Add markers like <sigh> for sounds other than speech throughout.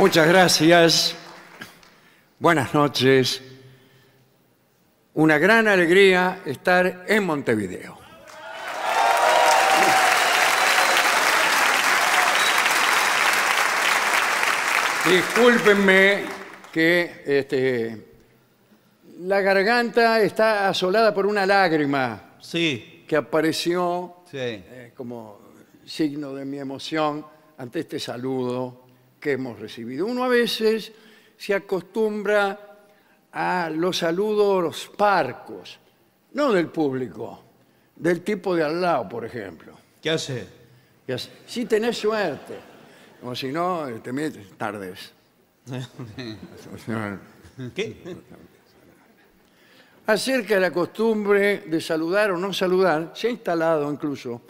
Muchas gracias. Buenas noches. Una gran alegría estar en Montevideo. Discúlpenme que este, la garganta está asolada por una lágrima Sí, que apareció sí. eh, como signo de mi emoción ante este saludo que hemos recibido. Uno a veces se acostumbra a los saludos parcos, no del público, del tipo de al lado, por ejemplo. ¿Qué hace? Y así, Si tenés suerte, o si no, te metes tardes. <laughs> ¿Qué? Acerca de la costumbre de saludar o no saludar, se ha instalado incluso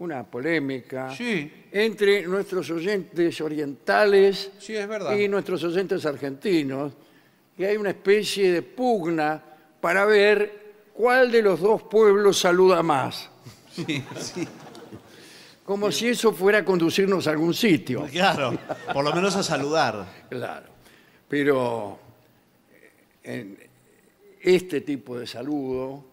una polémica Sí. entre nuestros oyentes orientales Sí, es verdad. y nuestros oyentes argentinos, que hay una especie de pugna para ver cuál de los dos pueblos saluda más, Sí, sí. como si eso fuera a conducirnos a algún sitio. Claro, por lo menos a saludar. Claro. Pero eh, en este tipo de saludo,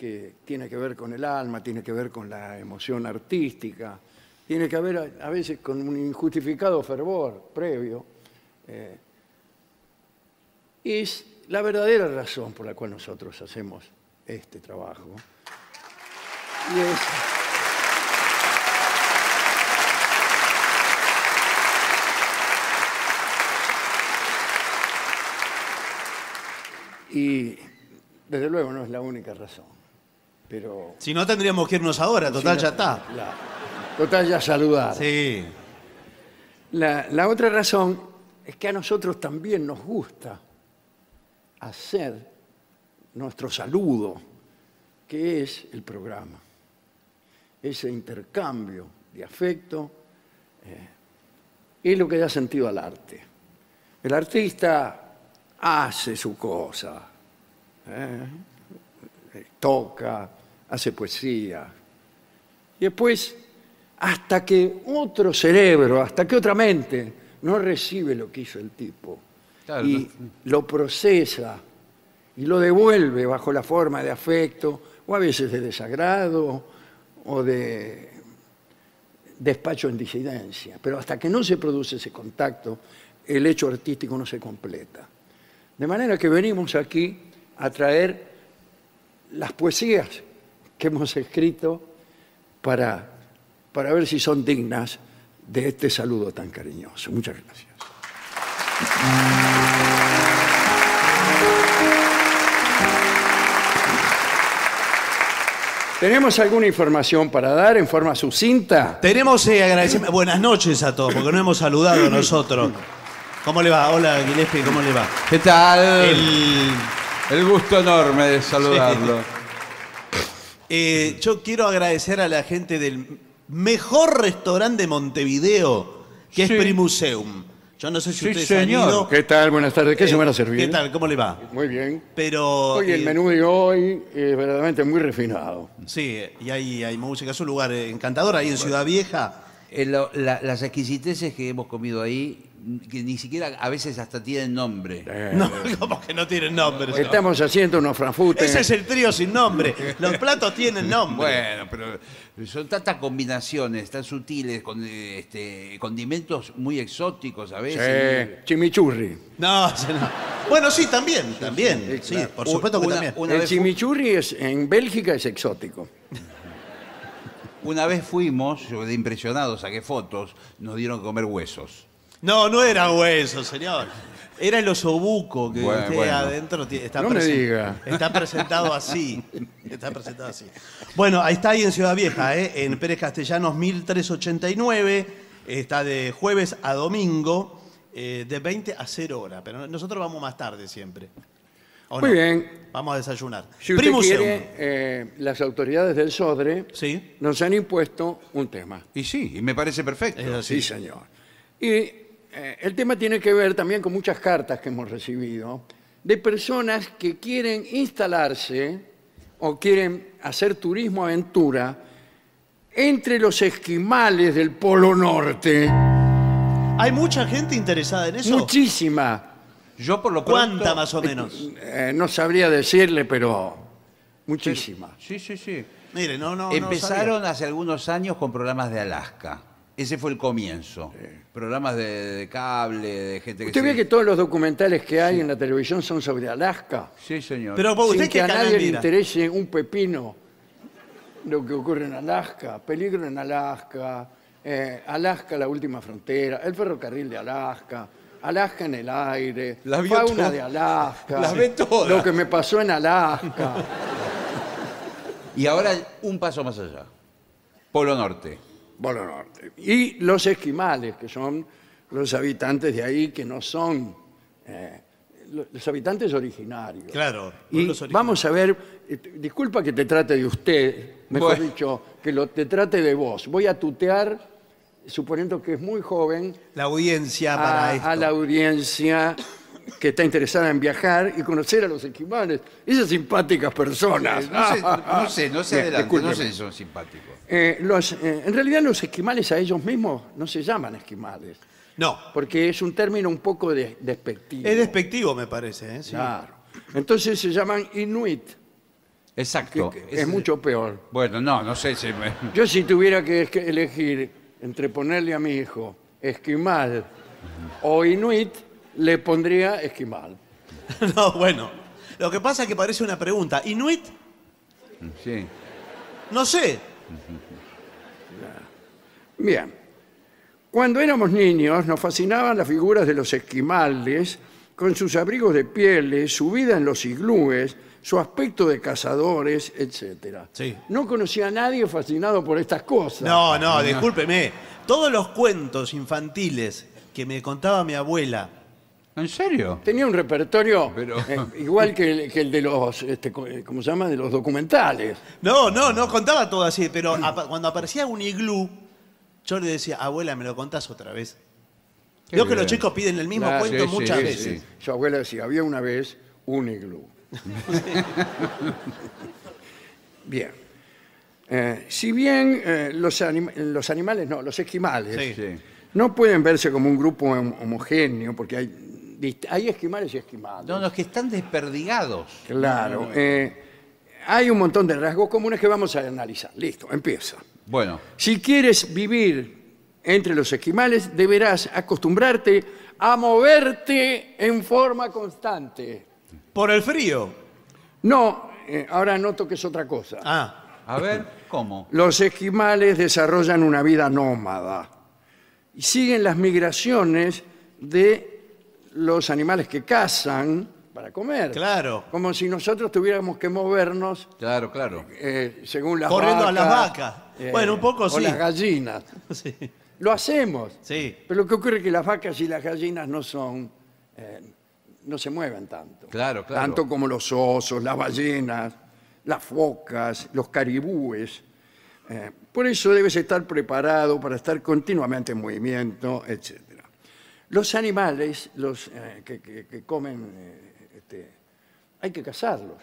que tiene que ver con el alma, tiene que ver con la emoción artística, tiene que ver a, veces con un injustificado fervor previo, eh, es la verdadera razón por la cual nosotros hacemos este trabajo. Y es Y desde luego no es la única razón. Pero. Si no, tendríamos que irnos ahora, total, ya está. la- total, ya saludar. Sí. La, la otra razón es que a nosotros también nos gusta hacer nuestro saludo, que es el programa. Ese intercambio de afecto eh, es lo que da sentido al arte. El artista hace su cosa, ¿eh? Eh, toca, hace poesía, y después, hasta que otro cerebro, hasta que otra mente no recibe lo que hizo el tipo Claro, y lo procesa y lo devuelve bajo la forma de afecto o a veces de desagrado o de despacho en disidencia. Pero hasta que no se produce ese contacto, el hecho artístico no se completa. De manera que venimos aquí a traer las poesías que hemos escrito para, para ver si son dignas de este saludo tan cariñoso. Muchas gracias. ¿Tenemos alguna información para dar en forma sucinta? Tenemos eh, agradecimiento. Buenas noches a todos, porque no hemos saludado <laughs> nosotros. ¿Cómo le va? Hola, Gillespie, ¿cómo le va? ¿Qué tal? El- El gusto enorme de saludarlo. Eh, yo quiero agradecer a la gente del mejor restaurante de Montevideo, que Sí. es Primuseum. Yo no sé si Sí, ustedes señor. han ido. ¿Qué tal? Buenas tardes. ¿Qué se van a Eh, servir? ¿Qué tal? ¿Cómo le va? Muy bien. Pero. Hoy el eh, menú de hoy es verdaderamente muy refinado. Sí, y hay, hay música. Es un lugar eh, encantador ahí en Ciudad Vieja. Eh, lo- la- las exquisiteces que hemos comido ahí, que ni siquiera a veces hasta tienen nombre. Eh, <laughs> No, como que no tienen nombre. Estamos haciendo unos franfutes. Ese es el trío sin nombre. Los platos tienen nombre. Bueno, pero son tantas combinaciones tan sutiles, con este, condimentos muy exóticos a veces. Eh, chimichurri. No, sí, no. Bueno, sí, también, también. Sí, por supuesto que Una- también. una el chimichurri es, en Bélgica es exótico. Una vez fuimos, yo de impresionado saqué fotos, nos dieron que comer huesos. No, no era hueso, señor. Era el osobuco que Bueno, usted bueno. adentro ti- está, No me presen- diga. está presentado así. <laughs> Está presentado así. Bueno, ahí está ahí en Ciudad Vieja, ¿eh? en Pérez Castellanos 1389. Está de jueves a domingo, eh, de 20 a 0 horas. Pero nosotros vamos más tarde siempre. ¿O Muy bien. Vamos a desayunar. Si usted Primuseum. quiere, eh, las autoridades del SODRE Sí. nos han impuesto un tema. Y sí, y me parece perfecto. Es así. Sí, señor. Y eh, el tema tiene que ver también con muchas cartas que hemos recibido de personas que quieren instalarse o quieren hacer turismo aventura entre los esquimales del Polo Norte ¿Hay mucha gente interesada en eso? Muchísima. Yo por lo pronto... ¿Cuánta más o menos? Eh, no sabría decirle, pero muchísima. Sí, sí, sí. Mire, no, no. no Empezaron hace algunos años con programas de Alaska. Ese fue el comienzo. Programas de, de cable, de gente que ¿Usted se- ve que todos los documentales que hay en la televisión son sobre Alaska? Sí, señor. Pero ¿usted sin qué que a canal nadie le mira? interese un pepino lo que ocurre en Alaska, peligro en Alaska, eh, Alaska la última frontera, el ferrocarril de Alaska, Alaska en el aire, Las vio fauna todas. de Alaska, Las ve todas. lo que me pasó en Alaska. Y ahora un paso más allá. Polo Norte. Polo Norte. Y los esquimales, que son los habitantes de ahí que no son eh, lo- los habitantes originarios. Claro. Y originarios. vamos a ver, eh, disculpa que te trate de usted, mejor Bueno. dicho, que lo, te trate de vos. Voy a tutear, suponiendo que es muy joven, La audiencia para a, esto. a la audiencia que está interesada en viajar y conocer a los esquimales. Esas simpáticas personas. No sé, no sé, no sé Bien, adelante, no sé si son simpáticos. Eh, los, eh, en realidad los esquimales a ellos mismos no se llaman esquimales, No. porque es un término un poco de- despectivo. Es despectivo, me parece. ¿eh? Sí. Claro. Entonces se llaman inuit, que, Exacto. que es mucho peor. Bueno, no, no sé si... me- <laughs> Yo si tuviera que es- que elegir entre ponerle a mi hijo esquimal o inuit, le pondría esquimal. <laughs> No, bueno. Lo que pasa es que parece una pregunta. ¿Inuit? Sí. No sé. Bien. Cuando éramos niños nos fascinaban las figuras de los esquimales con sus abrigos de pieles, su vida en los iglúes, su aspecto de cazadores, etc. Sí. No conocía a nadie fascinado por estas cosas. No, no, discúlpeme. Todos los cuentos infantiles que me contaba mi abuela. ¿En serio? Tenía un repertorio Pero- eh, igual que el, que el de los, este, co- eh, ¿cómo se llama? De los documentales. No, no, no contaba todo así, pero apa- cuando aparecía un iglú, yo le decía, abuela, ¿me lo contás otra vez? Qué Veo que los bien. chicos piden el mismo Claro, cuento sí, muchas sí, veces. sí. Su abuela decía, había una vez un iglú. <laughs> bien. Eh, si bien eh, los, anim- los animales, no, los esquimales, Sí. Sí. no pueden verse como un grupo hom- homogéneo, porque hay, hay esquimales y esquimales. No, los que están desperdigados. Claro. eh, hay un montón de rasgos comunes que vamos a analizar. Listo, empieza. Bueno, Si quieres vivir entre los esquimales, deberás acostumbrarte a moverte en forma constante. Por el frío. No, eh, ahora noto que es otra cosa. Ah, a ver, ¿cómo? Los esquimales desarrollan una vida nómada y siguen las migraciones de los animales que cazan para comer. claro. Como si nosotros tuviéramos que movernos Claro, claro. eh, según las Corriendo a las vacas. Bueno, un poco o sí. las gallinas. <laughs> Sí. Lo hacemos. Sí. Pero lo que ocurre es que las vacas y las gallinas no son, eh, no se mueven tanto. Claro, claro. Tanto como los osos, las ballenas, las focas, los caribúes. Eh, por eso debes estar preparado para estar continuamente en movimiento, etc. Los animales, los eh, que, que- que comen, eh, este, hay que cazarlos.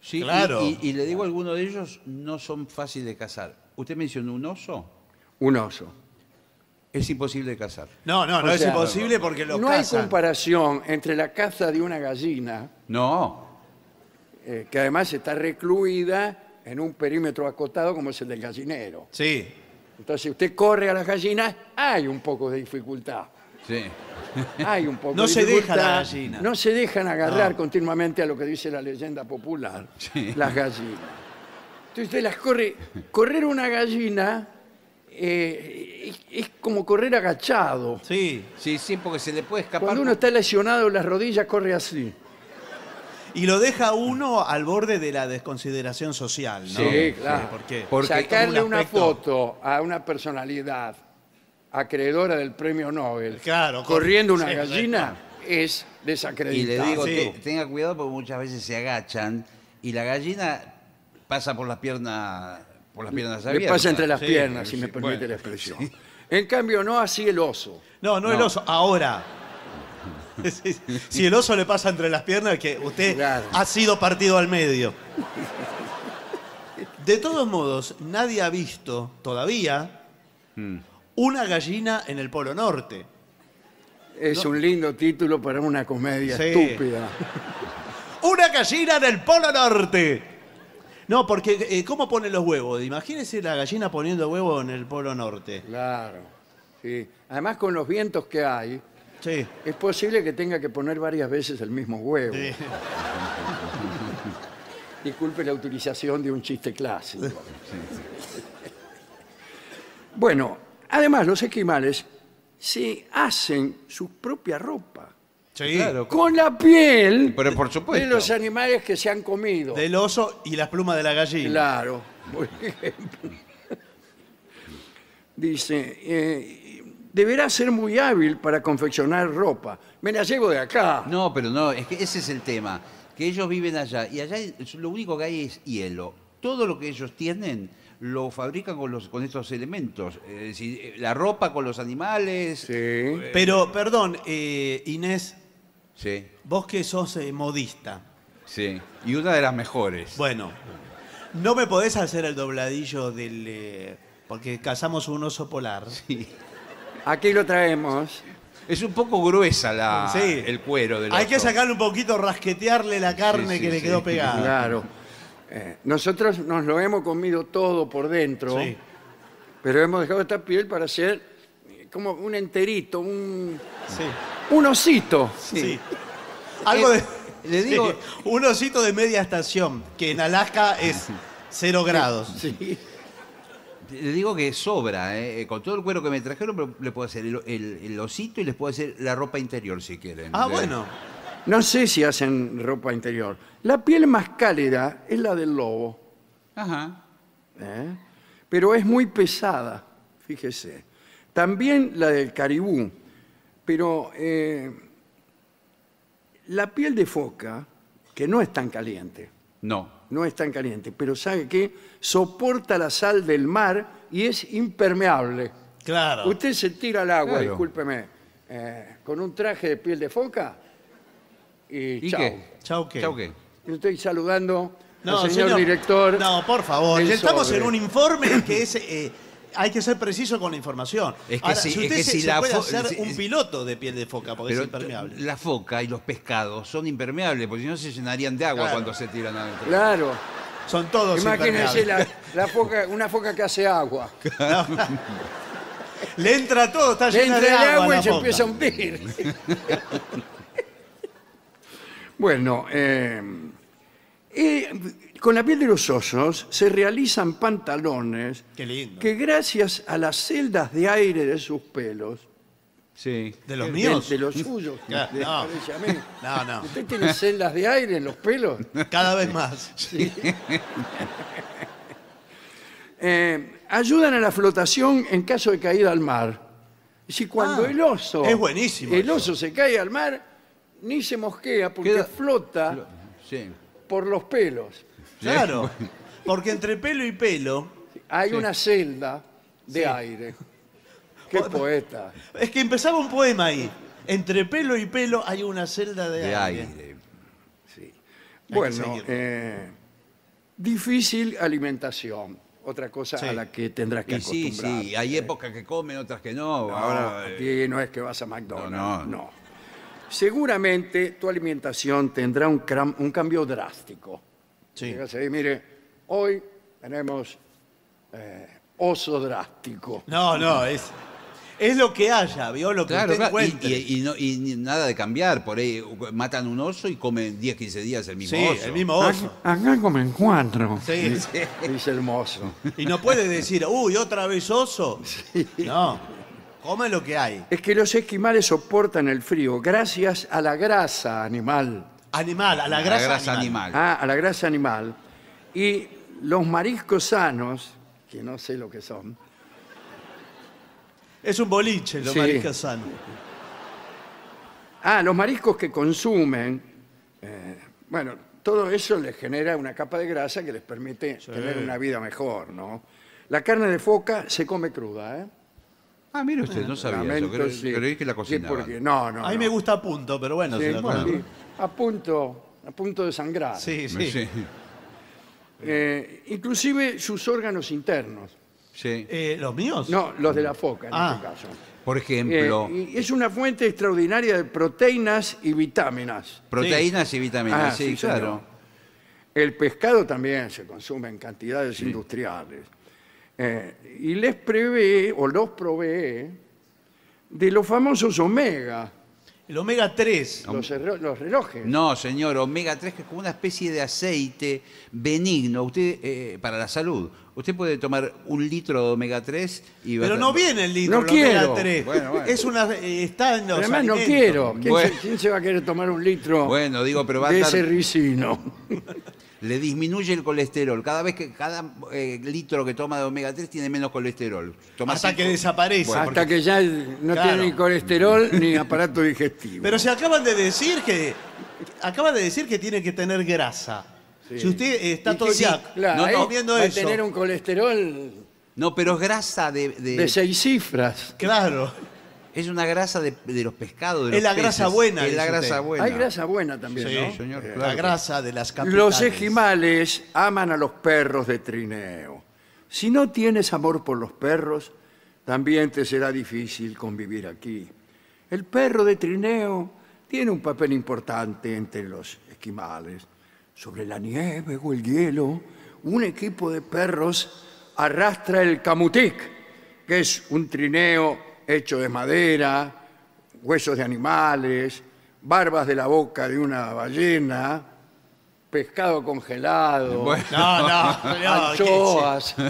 Sí, y- Claro. y, y le digo, algunos de ellos no son fáciles de cazar. ¿Usted mencionó un oso? Un oso. Es imposible de cazar. No, no, no O es sea, imposible porque lo no hay cazan. comparación entre la caza de una gallina No. eh, que además está recluida en un perímetro acotado como es el del gallinero. Sí. Entonces, si usted corre a las gallinas, hay un poco de dificultad. Sí. Hay un poco No de se deja la gallina. No se dejan agarrar No. continuamente a lo que dice la leyenda popular, Sí. las gallinas. Entonces usted las corre. Correr una gallina eh, es, es como correr agachado. Sí. Sí, sí, porque se le puede escapar. Cuando uno está lesionado en las rodillas, corre así. Y lo deja uno al borde de la desconsideración social, ¿no? Sí, claro. porque Porque Sacarle un una aspecto- foto a una personalidad acreedora del premio Nobel Claro, corriendo una sí, gallina es Y le digo, Sí. te- tenga cuidado porque muchas veces se agachan y la gallina pasa por las piernas por las piernas Le abiertas. pasa entre las Sí, piernas, si sí, me permite bueno, la expresión. En cambio, no así el oso. No, no, el No. oso, ahora. <laughs> Sí, sí. Si el oso le pasa entre las piernas, que usted Claro. ha sido partido al medio. De todos modos, nadie ha visto todavía Mm. Una gallina en el Polo Norte. Es un lindo título para una comedia Sí. estúpida. <laughs> Una gallina del Polo Norte. No, porque eh, ¿cómo ponen los huevos? Imagínese la gallina poniendo huevo en el Polo Norte. Claro. Sí. Además, con los vientos que hay, Sí. es posible que tenga que poner varias veces el mismo huevo. Sí. <laughs> Disculpe la utilización de un chiste clásico. <laughs> Bueno, además los esquimales se hacen su propia ropa Sí. Claro. con la piel Pero por supuesto. de los animales que se han comido. Del oso y las plumas de la gallina. Claro, por ejemplo. <laughs> Dice, eh, deberá ser muy hábil para confeccionar ropa. Me la llevo de acá. No, pero no, es que ese es el tema. Que ellos viven allá y allá es- lo único que hay es hielo. Todo lo que ellos tienen lo fabrican con, los, con estos elementos. Es decir, eh, la ropa con los animales. Sí. Pero, perdón, eh, Inés, Sí, vos que sos eh, modista. sí. Y una de las mejores. Bueno, ¿no me podés hacer el dobladillo del... eh, porque cazamos un oso polar. Aquí lo traemos. Es un poco gruesa la, Sí. el cuero del Hay que oso. sacarle un poquito, rasquetearle la carne Sí, sí, que le sí. quedó pegada. Claro. Eh, nosotros nos lo hemos comido todo por dentro, Sí. pero hemos dejado esta piel para hacer eh, como un enterito, un, Sí. un osito. sí. Algo de... Eh, <laughs> le digo- Sí, un osito de media estación, que en Alaska es cero grados. Sí. Le digo que sobra, ¿eh? con todo el cuero que me trajeron, pero le puedo hacer el, el- el osito y les puedo hacer la ropa interior si quieren. Ah, bueno. No sé si hacen ropa interior. La piel más cálida es la del lobo, Ajá. ¿eh? pero es muy pesada, fíjese. También la del caribú, pero eh, la piel de foca, que no es tan caliente, No. no es tan caliente, pero ¿sabe qué? Soporta la sal del mar y es impermeable. Claro. Usted se tira al agua, Claro. discúlpeme, eh, con un traje de piel de foca y, ¿Y chao. qué? Chau, ¿qué? Chau, ¿qué? Yo Estoy saludando al señor, director. No, por favor. Estamos sobre. en un informe que es. eh, hay que ser preciso con la información. Es que Ahora, si es usted que se, si se la puede hacer si- un piloto de piel de foca porque Pero es impermeable. la foca y los pescados son impermeables, porque si no se llenarían de agua Claro. cuando se tiran adentro. Claro. Son todos Imagínense la, impermeables. la foca, una foca que hace agua. <laughs> Le entra todo, está Le llena entra de el agua. agua la y se empieza a hundir. <laughs> bueno, eh, eh, con la piel de los osos se realizan pantalones Qué lindo. que gracias a las celdas de aire de sus pelos, Sí. ¿De los de- míos? de, los suyos, <laughs> Ya, me no. parece a mí. <laughs> No, no. ¿Usted tiene celdas de aire en los pelos? <laughs> Cada vez más. Eh, ayudan a la flotación en caso de caída al mar. Decir, cuando Ah, el oso. es buenísimo El eso. oso se cae al mar, ni se mosquea porque Queda- flota Sí. por los pelos. Claro. <laughs> Porque entre pelo y pelo. Hay una celda de Sí. aire. <laughs> Qué poeta. Es que empezaba un poema ahí. Entre pelo y pelo hay una celda de, De aire. aire. Sí. que Bueno, seguirlo. eh, difícil alimentación. Otra cosa Sí. a la que tendrás que Y sí, acostumbrar. sí, hay épocas que comen, otras que no. No, Ahora, eh, aquí no es que vas a McDonald's. No, No, no. Seguramente tu alimentación tendrá un, cram- un cambio drástico. Sí. Ahí, mire, hoy tenemos eh, oso drástico. No, no, es. Es lo que haya, ¿vio? Lo que Claro, usted claro, y, encuentre. y- y no- y ni- nada de cambiar. Por ahí matan un oso y comen 10, 15 días el mismo sí, oso. el mismo oso. Acá comen cuatro. Sí. Dice el mozo. Y no puede decir, uy, otra vez oso. No. Come lo que hay. Es que los esquimales soportan el frío gracias a la grasa animal. Animal, a la La grasa, animal. animal. Ah, a la grasa animal. Y los mariscos sanos, que no sé lo que son, Es un boliche, lo Sí. mariscos sanos. Ah, los mariscos que consumen, eh, bueno, todo eso les genera una capa de grasa que les permite tener una vida mejor, ¿no? La carne de foca se come cruda, ¿eh? Ah, mire usted, no sabía Lamento, eso. Cre- sí. Creí que la Sí, cocinaban. porque- no, no. A mí no. me gusta a punto, pero bueno, Sí, se la bueno, sí, a punto, a punto de sangrar. Sí, sí. Sí, Eh, inclusive sus órganos internos. sí. Eh, ¿Los míos? No, los de la foca en Ah. este caso. Por ejemplo, Eh, y es una fuente extraordinaria de proteínas y vitaminas. proteínas y vitaminas. Ah, sí, sí, señor. claro. El pescado también se consume en cantidades industriales. Eh, y les prevé, o los provee, de los famosos omega, El omega 3. los, erro- los relojes. No, señor, omega 3 que es como una especie de aceite benigno usted eh, para la salud. Usted puede tomar un litro de omega 3 y va Pero a- no viene el litro, No el omega quiero. 3. Bueno, bueno. Es una, eh, está en los Además no alimentos. quiero. ¿Quién, Bueno. se, quién se va a querer tomar un litro Bueno, digo, pero va a de estar- ese ricino? <laughs> le disminuye el colesterol. Cada vez que cada eh, litro que toma de omega 3 tiene menos colesterol. Toma Hasta cinco- que desaparece. Hasta porque- que ya no Claro. tiene ni colesterol ni aparato digestivo. Pero se acaban de decir que. Acaba de decir que tiene que tener grasa. Si usted está todo día claro, no, no, viendo va a eso. tener un colesterol No, pero es grasa de, de- de seis cifras. Claro. Es una grasa de, de los pescados. de Es los la grasa buena, Es la dice grasa usted. buena. Hay grasa buena también, Sí, ¿no? señor, Eh, claro. La grasa de las capitales. Los ejimales aman a los perros de trineo. Si no tienes amor por los perros, también te será difícil convivir aquí. El perro de trineo tiene un papel importante entre los esquimales. Sobre la nieve o el hielo, un equipo de perros arrastra el camutic, que es un trineo hecho de madera, huesos de animales, barbas de la boca de una ballena, pescado congelado, <laughs> Bueno. No, no, no. <laughs> ¿qué anchoas. <laughs>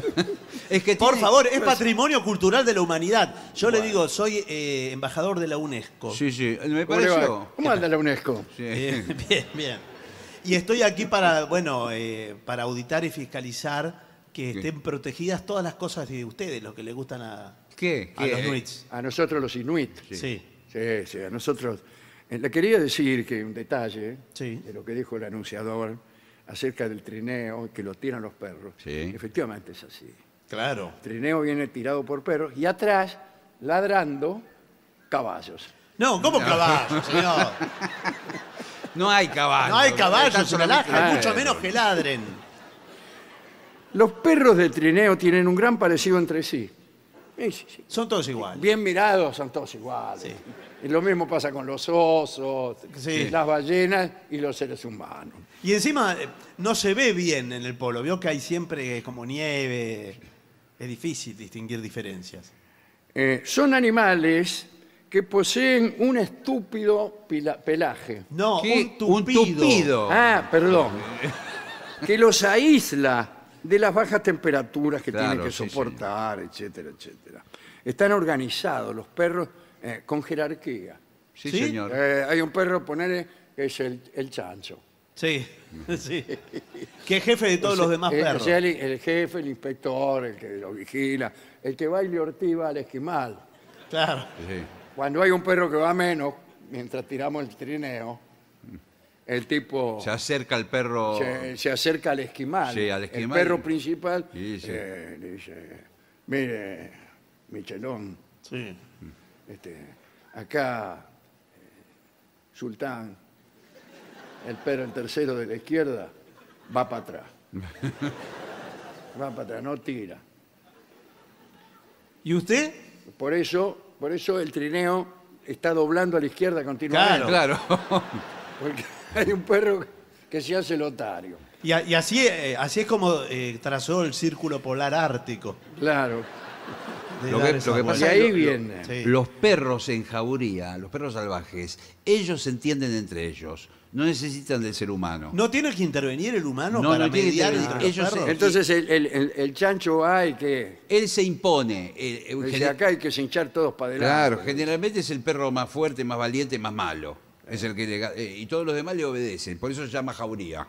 Es que Por tiene- favor, es patrimonio cultural de la humanidad. Yo le digo, soy eh, embajador de la UNESCO. Sí, sí, me ¿Cómo, le va? pareció. ¿Cómo anda la UNESCO? Sí. Bien, bien, bien. Y estoy aquí para, bueno, eh, para auditar y fiscalizar que estén protegidas todas las cosas de ustedes, lo que le gustan a, ¿Qué? a ¿Qué? los nuits. A nosotros los inuit. Sí. Sí, sí, a nosotros. eh, Le quería decir que un detalle Sí. de lo que dijo el anunciador acerca del trineo, que lo tiran los perros. Sí. Efectivamente es así. Claro. El trineo viene tirado por perros y atrás, ladrando, caballos. No, ¿cómo caballos, <laughs> señor? No hay caballos. No hay caballos en la laja, mucho eh. menos que ladren. Los perros de trineo tienen un gran parecido entre sí. Sí, sí, sí. Son todos iguales. Bien mirados, son todos iguales. Y lo mismo pasa con los osos, Sí. las ballenas y los seres humanos. Y encima eh, no se ve bien en el polo. Vio que hay siempre como nieve. Es difícil distinguir diferencias. Eh, son animales que poseen un estúpido pila- pelaje. No, ¿Qué? un tupido. tupido. Ah, perdón. <laughs> Que los aísla de las bajas temperaturas que Claro, tienen que sí, soportar, etcétera, etcétera. Están organizados los perros eh, con jerarquía. Sí, ¿Sí? señor. Eh, hay un perro, ponele, que es el, el chancho. Sí, <laughs> sí. Que es jefe de todos los demás Eh, o perros. sea, el, el jefe, el inspector, el que lo vigila, el que va y le ortiva al esquimal. Claro. Sí. Cuando hay un perro que va menos, mientras tiramos el trineo, el tipo Se acerca el perro. se, se acerca al esquimal. Sí, al esquimal. El perro principal Sí, sí. eh, le dice, mire, Michelón, Sí. este, acá, eh, Sultán, el perro, el tercero de la izquierda, va para atrás. va para atrás, no tira. ¿Y usted? Por eso, por eso el trineo está doblando a la izquierda continuamente. Claro. Claro. Porque <laughs> hay un perro que se hace lotario. Y, a- y así, eh, así es como eh, trazó el círculo polar ártico. Claro. de Lo dar que- esa lo que Y pasa ahí lo- viene. Sí. Los perros en jauría, los perros salvajes, ellos se entienden entre ellos. No necesitan del ser humano. ¿No tiene que intervenir el humano No, para no tiene que mediar intervenir. entre los Ellos perros? Entonces el, el- el- el chancho hay que... Él se impone. eh, eh, Dice, gener- acá hay que hinchar todos para adelante. Claro, generalmente es el perro más fuerte, más valiente, más malo. Es el que le eh, y todos los demás le obedecen. Por eso se llama jauría.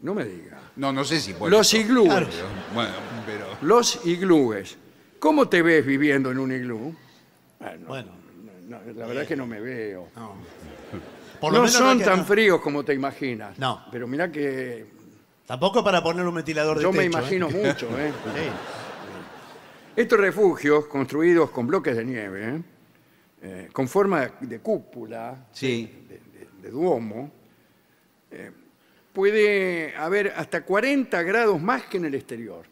No me diga. No, no sé si por Los iglúes. Pero, bueno, pero. Los iglúes. ¿Cómo te ves viviendo en un iglú? Bueno, Bueno. no, la verdad es que no me veo. No. Por lo no menos son que tan no- fríos como te imaginas. No. Pero mira que Tampoco para poner un ventilador de yo techo. me ¿eh? imagino <laughs> mucho. ¿eh? Sí. Estos refugios, construidos con bloques de nieve, ¿eh? Eh, con forma de cúpula, Sí. De, duomo, eh, puede haber hasta 40 grados más que en el exterior.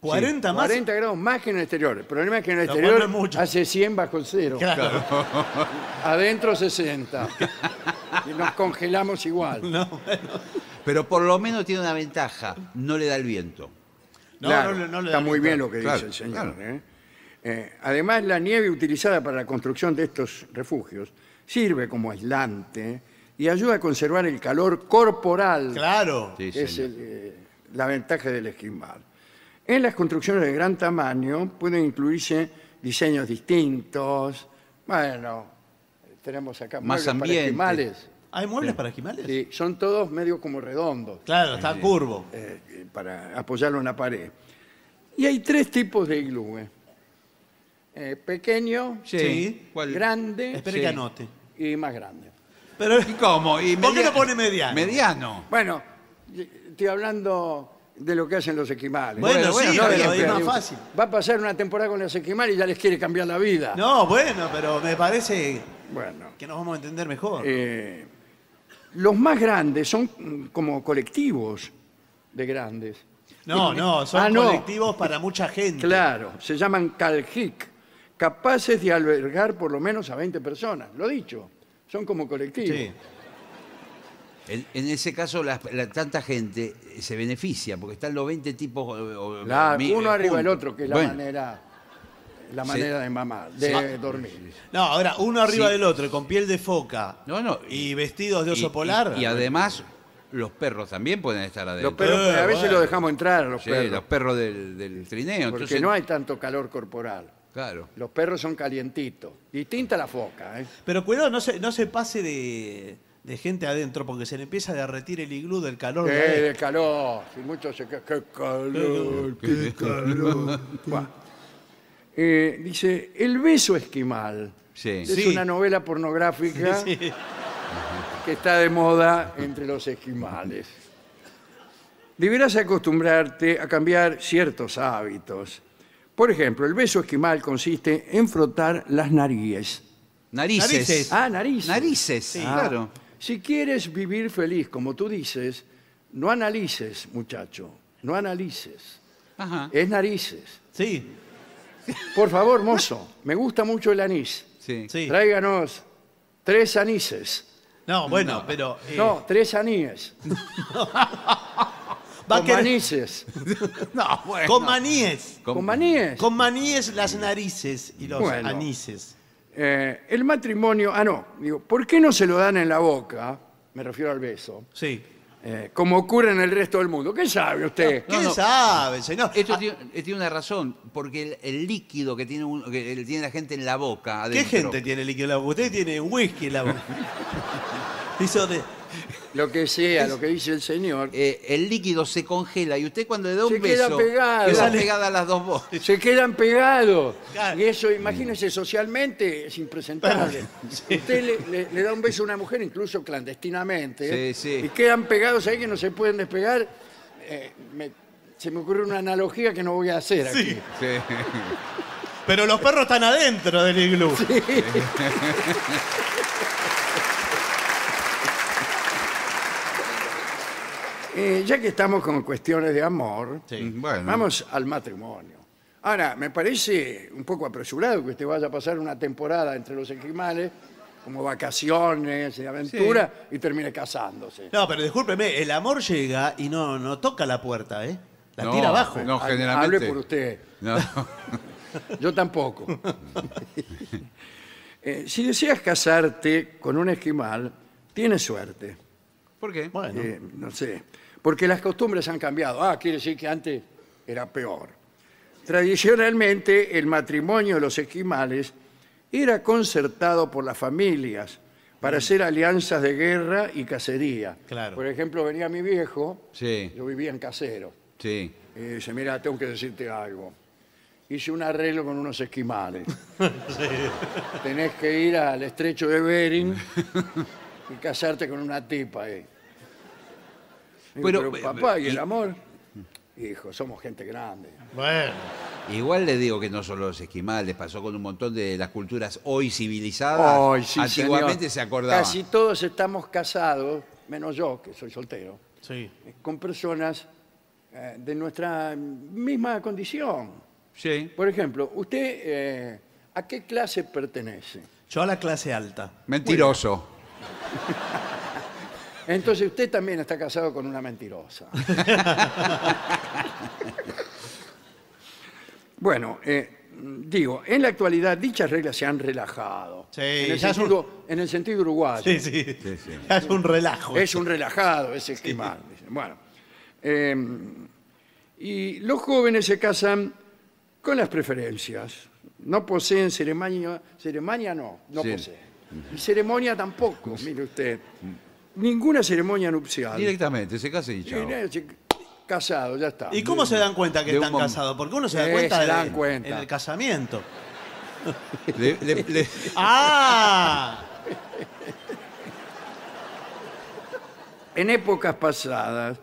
40 más. 40 grados más que en el exterior. El problema es que en el Lo cual exterior no es mucho. hace 100 bajo cero. Claro. <laughs> Adentro 60. y nos congelamos igual. <laughs> No, bueno. Pero por lo menos tiene una ventaja, no le da el viento. No, Claro, no le- no le está da muy ni bien lo que Claro, dice el señor. claro. ¿eh? Eh, además, la nieve utilizada para la construcción de estos refugios sirve como aislante y ayuda a conservar el calor corporal, Claro. Sí, que es señor. el, eh, la ventaja del esquimal. En las construcciones de gran tamaño pueden incluirse diseños distintos. Bueno, tenemos acá Más muebles para esquimales. ¿Hay muebles para esquimales? Sí, son todos medio como redondos Claro, está curvo. eh, para apoyarlo en la pared. Y hay tres tipos de iglú. eh. Eh, pequeño, Sí. ¿Cuál? grande Espere Sí. que anote. y más grande. Pero, ¿Y cómo? ¿Y ¿Por qué media- no pone mediano? Mediano. Bueno, estoy hablando de lo que hacen los esquimales. Bueno, sí, no, pero no, es más fácil. Va a pasar una temporada con los esquimales y ya les quiere cambiar la vida. no, bueno, pero me parece Bueno, que nos vamos a entender mejor. eh, los más grandes son mm, como colectivos de grandes. no, no, son Ah, no. colectivos para mucha gente. Claro, se llaman Caljik, capaces de albergar por lo menos a 20 personas. Lo dicho, son como colectivos. Sí. En, en ese caso, la- la- tanta gente eh, se beneficia, porque están los 20 tipos. o- o- La- mi- uno eh, arriba del juntos. otro, que es la Bueno, manera, la Sí. manera de mamar, de dormir. No, ahora uno arriba Sí. del otro, con piel de foca No, no, y vestidos de y- oso y- polar. Y, además, los perros también pueden estar adentro. Los perros, Eh, a veces bueno. los dejamos entrar, a los Sí, perros, los perros del, del trineo. porque entonces- no hay tanto calor corporal. Claro. Los perros son calientitos. Distinta la foca, ¿eh? Pero cuidado, no se, no se pase de, de gente adentro, porque se le empieza a derretir el iglú del calor. de ¡Qué adentro. de calor! Si mucho se queda- ¡Qué calor! ¡Qué calor! <laughs> Buah. Eh, dice, El beso esquimal. Sí. Es Sí. una novela pornográfica <laughs> Sí. que está de moda entre los esquimales. Deberás acostumbrarte a cambiar ciertos hábitos. Por ejemplo, el beso esquimal consiste en frotar las narices. Narices. Narices. Ah, narices. Narices, Ah, claro. Si quieres vivir feliz, como tú dices, no analices, muchacho, no analices. Ajá. Es narices. Sí, Por favor, mozo, me gusta mucho el anís. Sí. sí. Tráiganos tres anises. No, bueno, pero. eh, No, tres aníes. <laughs> va a Con querer- manices. <laughs> No, bueno. Con maníes. Con maníes. Con maníes las narices y los Bueno. anises. Eh, el matrimonio, ah, no, digo, ¿por qué no se lo dan en la boca? Me refiero al beso. Sí. eh, como ocurre en el resto del mundo. ¿Qué sabe usted? ¿Quién no. sabe, señor? Esto Ah, tiene, eh, tiene una razón, porque el, el líquido que tiene, un- que tiene la gente en la boca ¿Qué adentro. gente tiene líquido en la boca? Usted tiene un whisky en la boca. <laughs> Hizo de. Lo que sea, lo que dice el señor. Eh, el líquido se congela y usted cuando le da un Se queda beso pegado. queda Sale- pegada a las dos voces. Se quedan pegados. Claro. Y eso, imagínese, socialmente es impresentable. Usted le, le- le da un beso a una mujer, incluso clandestinamente, Sí, sí. y quedan pegados ahí que no se pueden despegar. Eh, me- se me ocurre una analogía que no voy a hacer aquí. Sí. Sí. Pero los perros están adentro del iglú. <laughs> Eh, ya que estamos con cuestiones de amor, Sí. Bueno. vamos al matrimonio. Ahora, me parece un poco apresurado que usted vaya a pasar una temporada entre los esquimales, como vacaciones y aventura, y termine casándose. No, pero discúlpeme, el amor llega y no, no toca la puerta, ¿eh? La No, tira abajo. no. Hable generalmente- por usted. No. Yo tampoco. <laughs> Eh, si deseas casarte con un esquimal, tienes suerte. ¿Por qué? Bueno, Eh, no sé. Porque las costumbres han cambiado. Ah, quiere decir que antes era peor. Tradicionalmente, el matrimonio de los esquimales era concertado por las familias para hacer alianzas de guerra y cacería. Claro. Por ejemplo, venía mi viejo, Sí, yo vivía en casero, sí. y dice, mira, tengo que decirte algo. Hice un arreglo con unos esquimales. <laughs> Tenés que ir al estrecho de Bering y casarte con una tipa ahí. Pero, pero, eh, papá, ¿y el amor? Hijo, somos gente grande. bueno. Igual le digo que no solo los esquimales, pasó con un montón de las culturas hoy civilizadas. Ay, sí, Antiguamente señor. se acordaban. Casi todos estamos casados, menos yo, que soy soltero, Sí. con personas eh, de nuestra misma condición. Sí. Por ejemplo, ¿usted eh, a qué clase pertenece? Yo a la clase alta. Mentiroso. Entonces usted también está casado con una mentirosa. <laughs> bueno, eh, digo, en la actualidad dichas reglas se han relajado. Sí, en, el ya es un- sentido, en el sentido uruguayo. Sí, sí. Es un relajo. Es un relajado, es esquimal. Bueno, eh, y los jóvenes se casan con las preferencias. No poseen ceremonia, ceremonia no, no Sí. poseen. Y ceremonia tampoco, <laughs> mire usted. Ninguna ceremonia nupcial. Directamente, se casa y chao. Y, eh, se- Casado, ya está. ¿Y cómo se dan cuenta que de un están mom- casados? Porque uno se da Eh, cuenta, se de- dan cuenta. en el casamiento. <laughs> Le- le- le- ¡Ah! En épocas pasadas,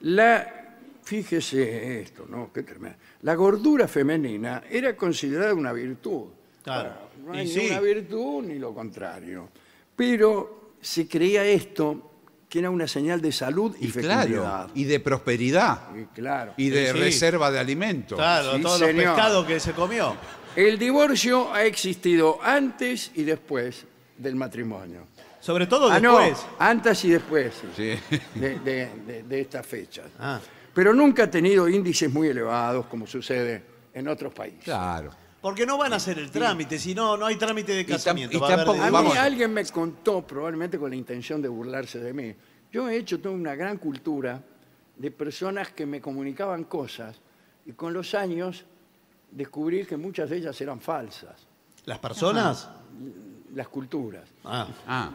la, fíjese esto, ¿no? Qué tremendo. La gordura femenina era considerada una virtud. Claro. Bueno, no Y hay ni sí. una virtud ni lo contrario. Pero se creía esto que era una señal de salud y, y fecundidad. claro, y de prosperidad. Y claro. Y de Sí, sí. reserva de alimentos. Claro, Sí, todos señor. los pescados que se comió. El divorcio ha existido antes y después del matrimonio. Sobre todo Ah, no, después. antes y después de, de- de- de estas fechas. Ah. Pero nunca ha tenido índices muy elevados como sucede en otros países. Claro. Porque no van a hacer el trámite, si no, no hay trámite de tam- casamiento. y va a haber tampoco- A mí Vamos. alguien me contó, probablemente con la intención de burlarse de mí, yo he hecho toda una gran cultura de personas que me comunicaban cosas y con los años descubrí que muchas de ellas eran falsas, ¿Las personas? las culturas. Ah, Ah,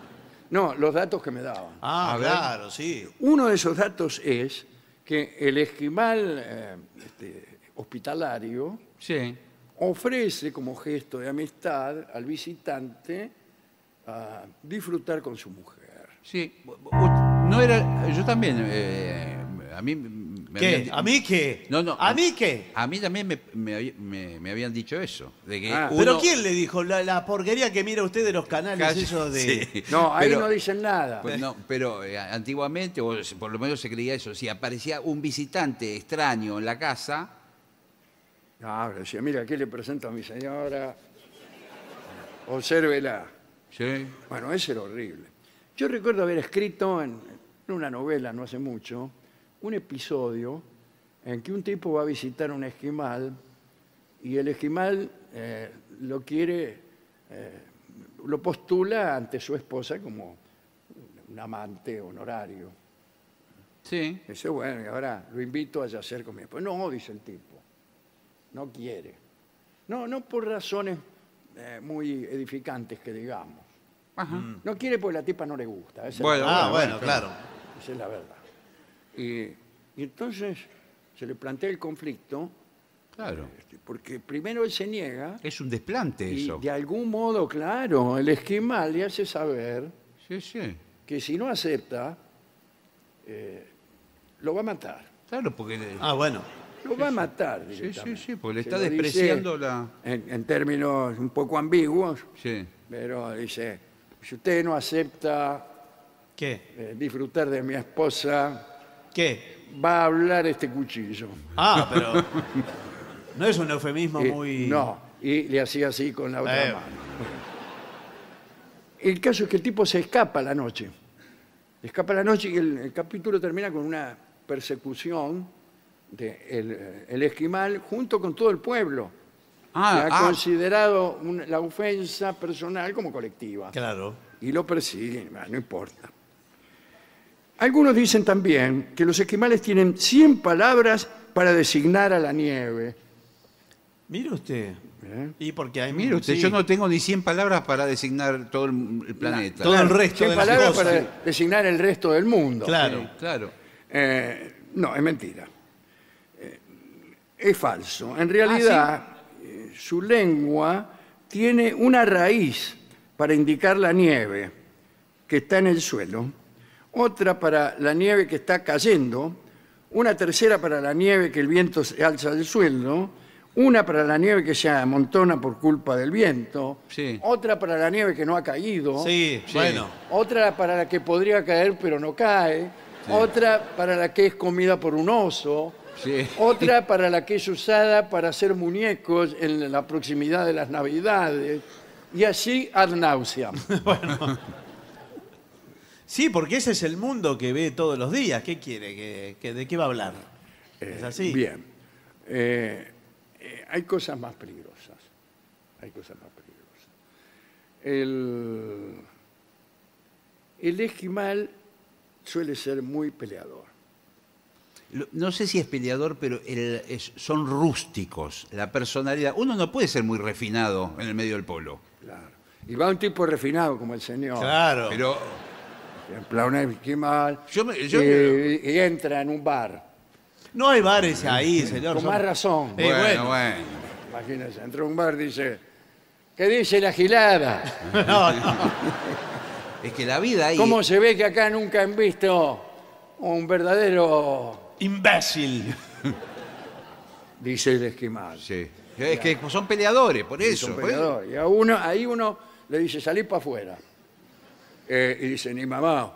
No, los datos que me daban. Ah, A ver. claro, sí. Uno de esos datos es que el esquimal eh, este, hospitalario sí. Ofrece como gesto de amistad al visitante a disfrutar con su mujer. Sí. No era. Yo también. eh, a mí. me ¿Qué? habían- ¿A mí qué? No, no. ¿A mí qué? A mí también me, me me- me habían dicho eso. De que Ah. uno- ¿Pero quién le dijo? La, la porquería que mira usted de los canales Casi- esos de... sí. No, ahí Pero- no dicen nada. Pues no, pero eh, antiguamente, o se- por lo menos se creía eso, si aparecía un visitante extraño en la casa, Ah, decía, mira, aquí le presento a mi señora, obsérvela. ¿sí? Bueno, eso era horrible. Yo recuerdo haber escrito en, en una novela no hace mucho un episodio en que un tipo va a visitar un esquimal y el esquimal eh, lo quiere, eh, lo postula ante su esposa como un amante honorario. Sí. Dice, bueno, y ahora lo invito a yacer conmigo. Pues no, dice el tipo, no quiere. No, no por razones eh, muy edificantes que digamos. Ajá. No quiere porque la tipa no le gusta. Esa es Bueno, la, Ah, bueno, claro. esa es la verdad. Y, y entonces se le plantea el conflicto, Claro. este, porque primero él se niega Es un desplante y eso. de algún modo, claro, el esquimal le hace saber Sí, sí. que si no acepta, eh, lo va a matar. Claro, porque. Ah, bueno. Lo va a matar sí, sí, sí, porque le Se está lo dice despreciando la. En, en términos un poco ambiguos, Sí. pero dice, si usted no acepta ¿Qué? eh, disfrutar de mi esposa, ¿Qué? va a hablar este cuchillo. Ah, <laughs> pero... No es un eufemismo muy... No, y le hacía así con la otra Eh. mano. El caso es que el tipo se escapa a la noche. Escapa a la noche y el, el capítulo termina con una persecución el esquimal junto con todo el pueblo. Ah, que ha ah, considerado un- la ofensa personal como colectiva. Claro. Y lo persiguen, bueno, no importa. Algunos dicen también que los esquimales tienen 100 palabras para designar a la nieve. Mire usted. ¿eh? Y porque hay... mire usted, sí. yo no tengo ni 100 palabras para designar todo el, el planeta. todo el resto 100 de las palabras cosas. para designar el resto del mundo. Claro. Sí, claro. Eh, no, es mentira. Es falso. En realidad, eh, su lengua tiene una raíz para indicar la nieve que está en el suelo, otra para la nieve que está cayendo, una tercera para la nieve que el viento se alza del suelo, una para la nieve que se amontona por culpa del viento, Sí. otra para la nieve que no ha caído, Sí. bueno. otra para la que podría caer pero no cae, otra para la que es comida por un oso, Sí. Otra para la que es usada para hacer muñecos en la proximidad de las Navidades. Y así ad nauseam. <laughs> Sí, porque ese es el mundo que ve todos los días. ¿Qué quiere? ¿Qué- qué- ¿De qué va a hablar? ¿Es así? Eh, Bien. Eh, eh, hay cosas más peligrosas. Hay cosas más peligrosas. El, el esquimal suele ser muy peleador. No sé si es peleador, pero el- es- son rústicos. La personalidad. Uno no puede ser muy refinado en el medio del polo. Claro. Y va un tipo refinado como el señor. Claro. Pero En plan, un esquimal. Yo me- yo y, y entra en un bar. No hay bares ahí, señor. Con Son- más razón. Eh, bueno, bueno. Imagínense, entra a un bar dice, ¿qué dice la gilada? <laughs> No, no. Es que la vida ahí. ¿Cómo se ve que acá nunca han visto un verdadero, Imbécil. <laughs> dice el esquimal? Sí. Es que son peleadores, por eso. Son por eso. peleadores. Y a uno, ahí uno le dice, salí para afuera. Eh, y dice, ni mamá,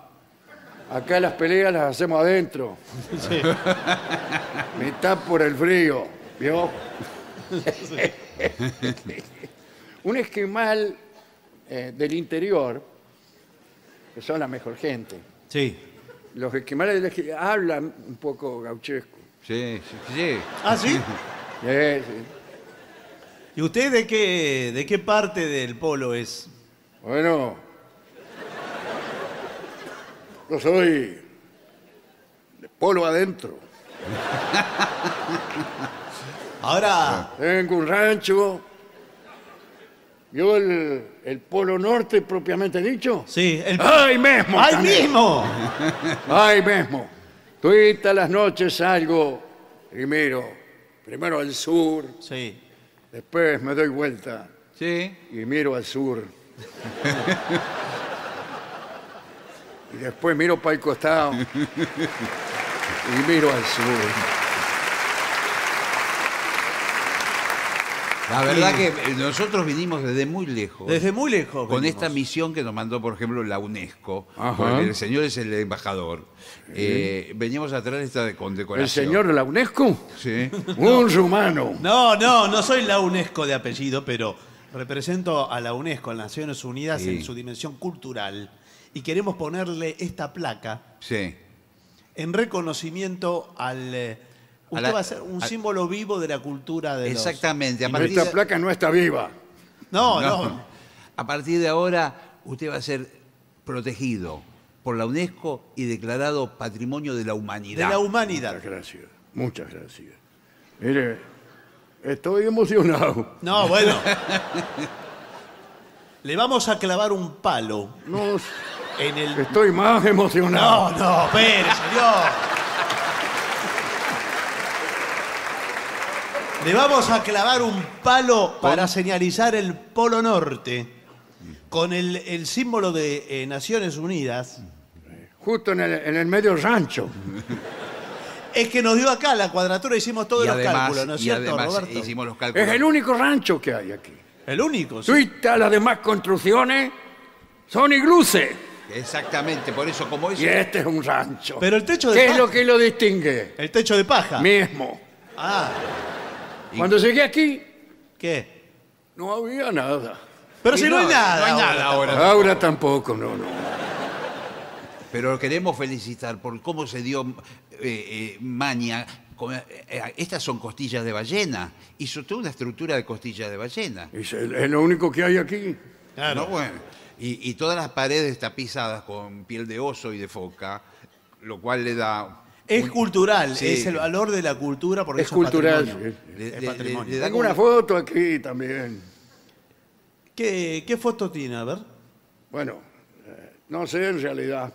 acá las peleas las hacemos adentro. <laughs> Sí. <laughs> Mitad por el frío, ¿vio? un esquimal eh, del interior, que son la mejor gente. Sí. Los esquimales del esqui- hablan un poco gauchesco. Sí, sí, sí. ¿Ah, sí? <laughs> Eh, sí. ¿Y usted de qué, de qué parte del polo es? Bueno, yo soy de polo adentro. Ahora, Tengo un rancho. Yo el, el polo norte propiamente dicho. sí, el... ¡Ay mismo! ¡Ay también! mismo! ¡Ay mismo! Todas las noches salgo primero, primero al sur, Sí. después me doy vuelta Sí. y miro al sur. <laughs> y después miro para el costado y miro al sur. La verdad que eh, nosotros vinimos desde muy lejos. Desde muy lejos. con venimos. esta misión que nos mandó, por ejemplo, la UNESCO. Ajá. porque El señor es el embajador. Eh, veníamos a traer esta ¿El condecoración. señor de la UNESCO? Sí. <laughs> Un rumano. No, no, no soy la UNESCO de apellido, pero represento a la UNESCO, a las Naciones Unidas, Sí. en su dimensión cultural. Y queremos ponerle esta placa Sí. en reconocimiento al... eh, usted la- va a ser un a- símbolo vivo de la cultura de los- Exactamente. A partir, Esta de, placa no está viva. No, No. no. a partir de ahora, usted va a ser protegido por la UNESCO y declarado Patrimonio de la De Humanidad. la humanidad. Muchas gracias. Muchas gracias. Mire, estoy emocionado. No, bueno. Le vamos a clavar un palo No, en el... estoy más emocionado. No, no, espere, señor. Le vamos a clavar un palo para señalizar el Polo Norte con el, el símbolo de eh, Naciones Unidas. Justo en el, en el medio rancho. Es que nos dio acá la cuadratura, hicimos todos y los además, cálculos, ¿no es y cierto, además Roberto? hicimos los cálculos. Es el único rancho que hay aquí. El único, sí. Todas las demás construcciones son igluses. Exactamente, por eso, como es. Y este es un rancho. Pero el techo de ¿Qué es paja. lo que lo distingue? El techo de paja. Mismo. Ah, Cuando llegué aquí, ¿qué? no había nada. Pero Y si no, hay nada. No hay nada ahora. Ahora tampoco, no, no. Pero queremos felicitar por cómo se dio eh, eh, maña. con- eh, eh, estas son costillas de ballena. Hizo toda una estructura de costillas de ballena. Es, el- es lo único que hay aquí. Claro. ¿no? Bueno, y, y todas las paredes tapizadas con piel de oso y de foca, lo cual le da. Es cultural, Sí. es el valor de la cultura porque Es eso cultural, patrimonio. le- Es le- patrimonio. le- le da Tengo una foto aquí también. ¿Qué, ¿Qué foto tiene? A ver. Bueno, eh, no sé en realidad.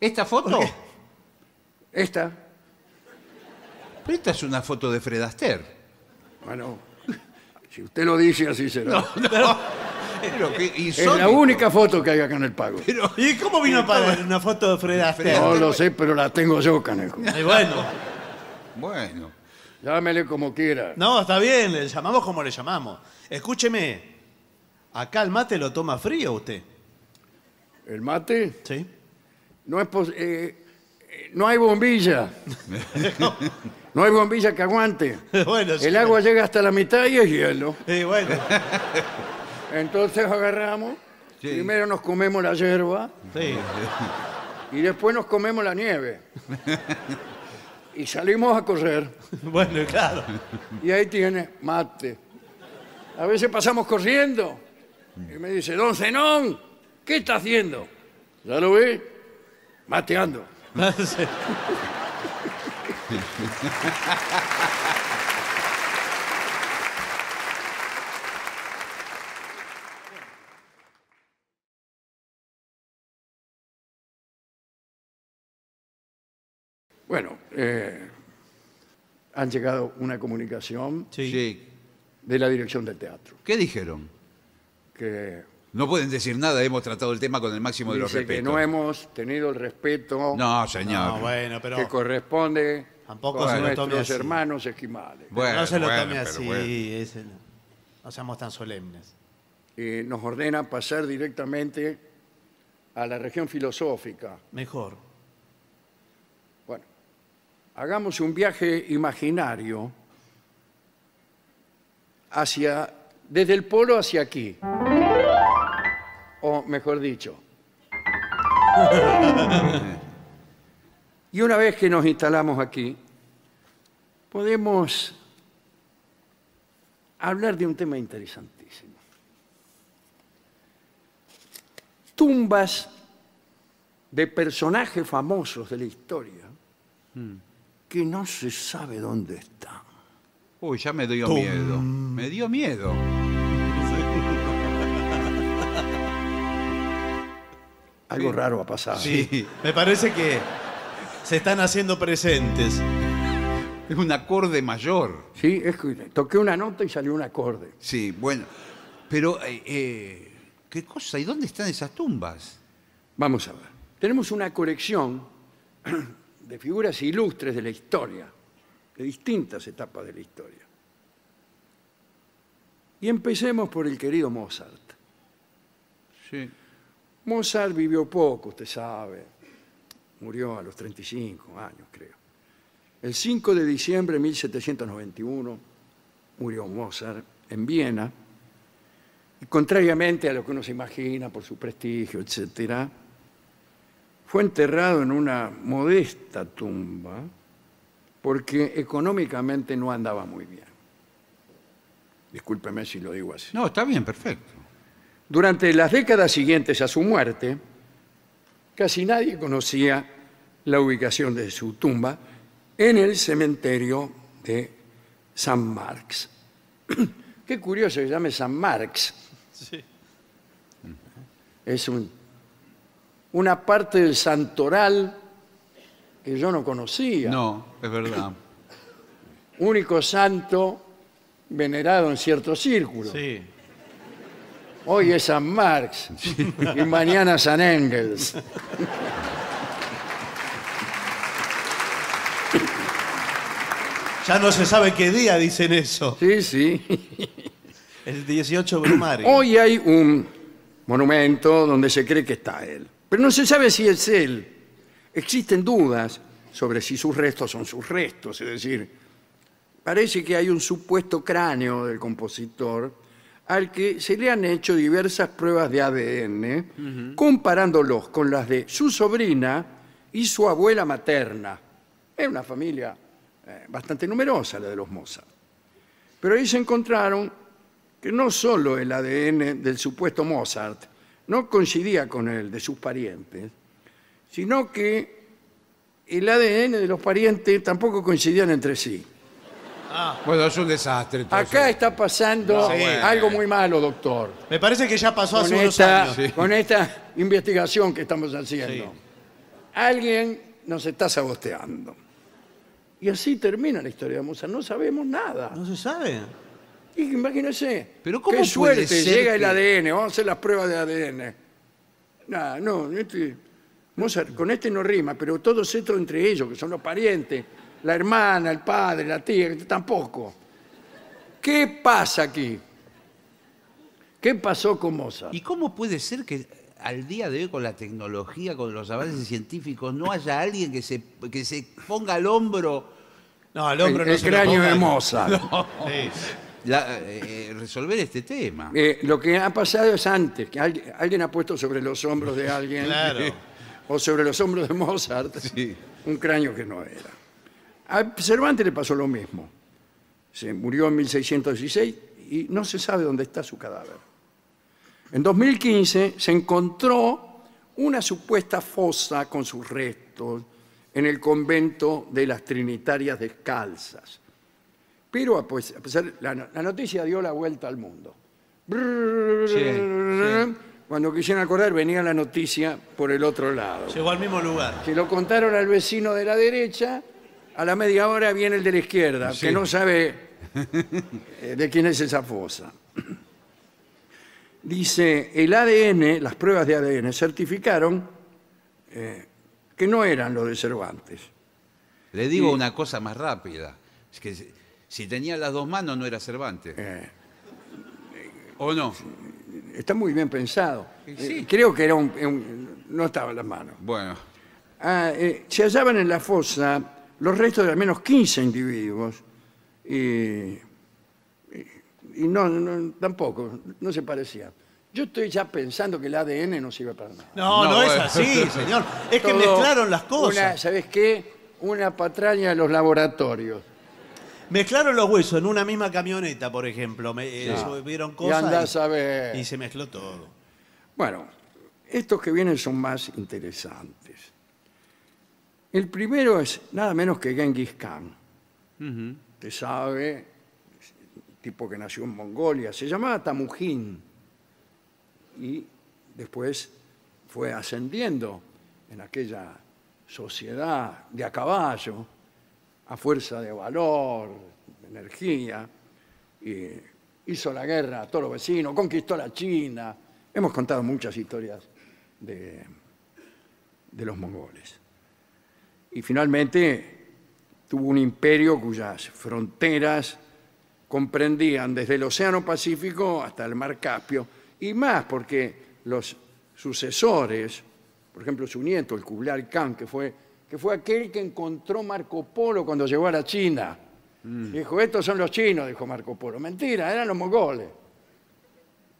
¿Esta foto? Esta, Pero esta es una foto de Fred Astaire. bueno, <laughs> si usted lo dice, así será. Pero qué es la única foto que hay acá en el pago. Pero- ¿Y cómo vino a parar una foto de Fred Astaire? No lo sé, pero la tengo yo, canejo. Y bueno, bueno, Llámele como quiera. no, está bien, le llamamos como le llamamos. Escúcheme, acá el mate lo toma frío usted. El mate ¿Sí? no es pos- eh, no hay bombilla. <laughs> No hay bombilla que aguante. <laughs> bueno, sí. El agua llega hasta la mitad y es hielo. Sí, bueno. <laughs> Entonces agarramos, Sí. primero nos comemos la hierba Sí. y después nos comemos la nieve. <laughs> Y salimos a correr. Bueno, claro. Y ahí tiene mate. A veces pasamos corriendo y me dice, don Zenón, ¿qué está haciendo? ¿Ya lo ve? Mateando. <laughs> Sí. <laughs> Bueno, eh, han llegado una comunicación Sí. De la dirección del teatro ¿Qué dijeron? que No pueden decir nada, hemos tratado el tema con el máximo de los dice que respetos. no hemos tenido el respeto No, señor. No, bueno, pero que corresponde Tampoco con se lo nuestros tome así. hermanos esquimales. Bueno, no se lo bueno, tome pero así. bueno. ese no. No seamos tan solemnes. Y nos ordena pasar directamente a la región filosófica. Mejor. Hagamos un viaje imaginario hacia, desde el polo hacia aquí. O mejor dicho. <laughs> y una vez que nos instalamos aquí, podemos hablar de un tema interesantísimo. Tumbas de personajes famosos de la historia que no se sabe dónde están. Uy, ya me dio Tum. miedo. Me dio miedo. <laughs> Algo raro ha pasado. Sí. Me parece que se están haciendo presentes. Es un acorde mayor. Sí, es que toqué una nota y salió un acorde. Sí, bueno. Pero, eh, eh, ¿qué cosa? ¿Y dónde están esas tumbas? Vamos a ver. Tenemos una colección de figuras ilustres de la historia, de distintas etapas de la historia. Y empecemos por el querido Mozart. Sí. Mozart vivió poco, usted sabe. Murió a los 35 años, creo. El 5 de diciembre de 1791 murió Mozart en Viena. Y contrariamente a lo que uno se imagina por su prestigio, etc., fue enterrado en una modesta tumba porque económicamente no andaba muy bien. Discúlpeme si lo digo así. No, está bien, perfecto. Durante las décadas siguientes a su muerte, casi nadie conocía la ubicación de su tumba en el cementerio de San Marx. <clears throat> Qué curioso que se llame San Marx. Sí. Es un- una parte del santoral que yo no conocía. No, es verdad. <laughs> Único santo venerado en ciertos círculos. Sí. Hoy es San Marx y mañana San Engels. <laughs> Ya no se sabe qué día dicen eso. Sí, sí. <laughs> El 18 Brumario. Hoy hay un monumento donde se cree que está él. Pero no se sabe si es él. Existen dudas sobre si sus restos son sus restos. Es decir, parece que hay un supuesto cráneo del compositor al que se le han hecho diversas pruebas de ADN, comparándolos con las de su sobrina y su abuela materna. Es una familia eh, bastante numerosa la de los Mozart. Pero ahí se encontraron que no solo el ADN del supuesto Mozart no coincidía con el de sus parientes, sino que el ADN de los parientes tampoco coincidían entre sí. Bueno, es un desastre. todo Acá eso. está pasando algo muy malo, doctor, Me parece que ya pasó hace unos esta, años. con esta investigación que estamos haciendo. Sí. Alguien nos está saboteando. Y así termina la historia de Mozart. No sabemos nada. No se sabe. Y imagínese, Pero ¿cómo qué puede suerte, ser llega el que- ADN, vamos a hacer las pruebas de ADN. Nah, no, este, Mozart, con este no rima, pero todos estos entre ellos, que son los parientes, la hermana, el padre, la tía, este tampoco. ¿Qué pasa aquí? ¿Qué pasó con Mozart? ¿Y cómo puede ser que al día de hoy con la tecnología, con los avances científicos, no haya alguien que se, que se ponga al hombro No, al El, hombro no el se lo cráneo de. Mozart. <laughs> Sí. La- eh, resolver este tema? Eh, lo que ha pasado es antes, que alguien, alguien ha puesto sobre los hombros de alguien Claro. <laughs> o sobre los hombros de Mozart Sí. un cráneo que no era. A Cervantes le pasó lo mismo. Se murió en 1616 y no se sabe dónde está su cadáver. En 2015 se encontró una supuesta fosa con sus restos en el convento de las Trinitarias Descalzas. Pero a pues- a pesar, la, no- la noticia dio la vuelta al mundo. Cuando quisieron acordar venía la noticia por el otro lado. Llegó al mismo lugar. Se lo contaron al vecino de la derecha, a la media hora viene el de la izquierda, Sí. que no sabe <laughs> eh, de quién es esa fosa. Dice, el ADN, las pruebas de ADN certificaron eh, que no eran los de Cervantes. Le digo una cosa más rápida. Es que si- tenía las dos manos no era Cervantes. Eh, ¿O no? está muy bien pensado. Y sí. Eh, creo que era un, un- no estaba en las manos. Bueno, Ah, eh, se hallaban en la fosa los restos de al menos 15 individuos y, y- y no, no- tampoco, no se parecía. Yo estoy ya pensando que el ADN no sirve para nada. No, no, No, es bueno. así, <laughs> señor. Es que Todo mezclaron las Una, cosas. ¿Sabes qué? Una patraña de los laboratorios. Mezclaron los huesos en una misma camioneta, por ejemplo. Me, eh, subieron Y cosas andás a ver. y se mezcló todo. Bueno, estos que vienen son más interesantes. El primero es nada menos que Genghis Khan. Usted sabe, tipo que nació en Mongolia, se llamaba Tamujin y después fue ascendiendo en aquella sociedad de a caballo, a fuerza de valor, de energía, y hizo la guerra a todos los vecinos, conquistó la China. Hemos contado muchas historias de, los mongoles. Y finalmente tuvo un imperio cuyas fronteras comprendían desde el Océano Pacífico hasta el Mar Caspio, y más porque los sucesores, por ejemplo su nieto, el Kublai Khan, que fue, que fue aquel que encontró Marco Polo cuando llegó a la China. Dijo, estos son los chinos, dijo Marco Polo. Mentira, eran los mongoles.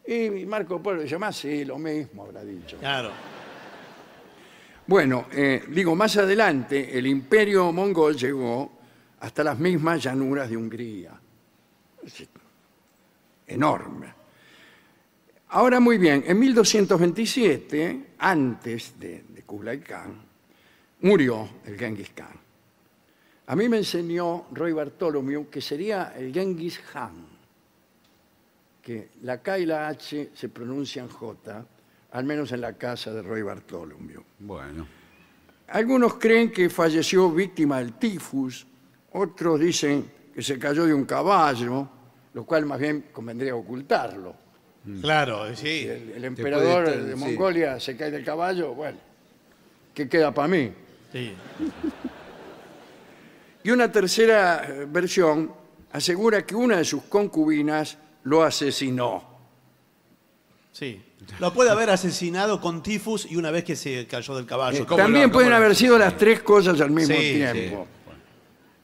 Y Marco Polo dice, más sí, lo mismo habrá dicho. Claro. Bueno, eh, digo, más adelante el imperio mongol llegó hasta las mismas llanuras de Hungría. Es enorme. Ahora muy bien, en 1227, antes de, de Kublai Khan, murió el Genghis Khan. A mí me enseñó Roy Bartholomew que sería el Genghis Khan, que la K y la H se pronuncian J, al menos en la casa de Roy Bartholomew. bueno. Algunos creen que falleció víctima del tifus, otros dicen que se cayó de un caballo, lo cual más bien convendría ocultarlo. Claro, sí. Si el, el emperador estar, de sí. Mongolia se cae del caballo, bueno, ¿qué queda para mí? Sí. Y una tercera eh, versión asegura que una de sus concubinas lo asesinó. Sí. Lo puede haber asesinado con tifus y una vez que se cayó del caballo. Eh, ¿cómo También lo- pueden lo haber sido las tres cosas al mismo Sí, tiempo.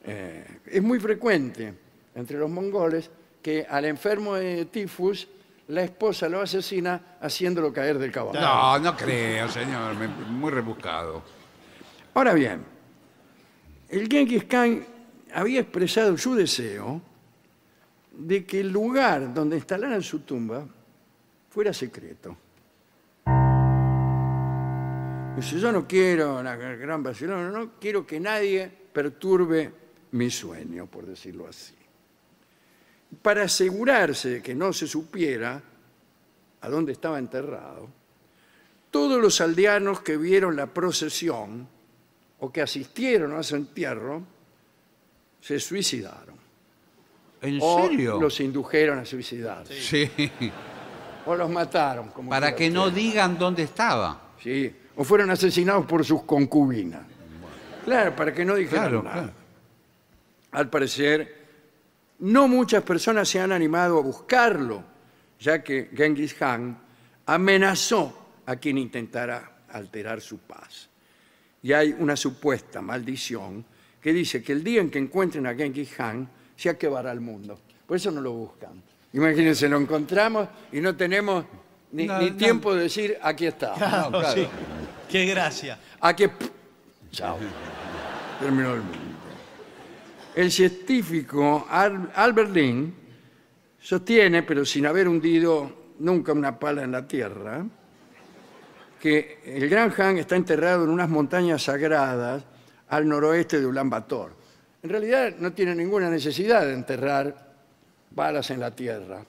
Eh, es muy frecuente entre los mongoles que al enfermo de tifus la esposa lo asesina haciéndolo caer del caballo. No, no creo, señor. muy rebuscado. Ahora bien, el Genghis Khan había expresado su deseo de que el lugar donde instalaran su tumba fuera secreto. Dice, yo no quiero la gran Barcelona, no quiero que nadie perturbe mi sueño, por decirlo así. Para asegurarse de que no se supiera a dónde estaba enterrado, todos los aldeanos que vieron la procesión o que asistieron a su entierro se suicidaron. ¿En o serio? los indujeron a suicidarse. Sí. O los mataron. Como Para que no usted. digan dónde estaba. Sí, o fueron asesinados por sus concubinas. Claro, para que no dijeran Claro, nada. claro. Al parecer, no muchas personas se han animado a buscarlo, ya que Genghis Khan amenazó a quien intentara alterar su paz. Y hay una supuesta maldición que dice que el día en que encuentren a Genghis Khan se acabará el mundo. Por eso no lo buscan. Imagínense, lo encontramos y no tenemos ni, No, ni no. tiempo de decir aquí está. Claro, claro. sí. Qué gracia. Aquí. Chao. Terminó el mundo. El científico Al- Albert Lin sostiene, pero sin haber hundido nunca una pala en la tierra, que el Gran Han está enterrado en unas montañas sagradas al noroeste de Ulan Bator. En realidad no tiene ninguna necesidad de enterrar balas en la tierra,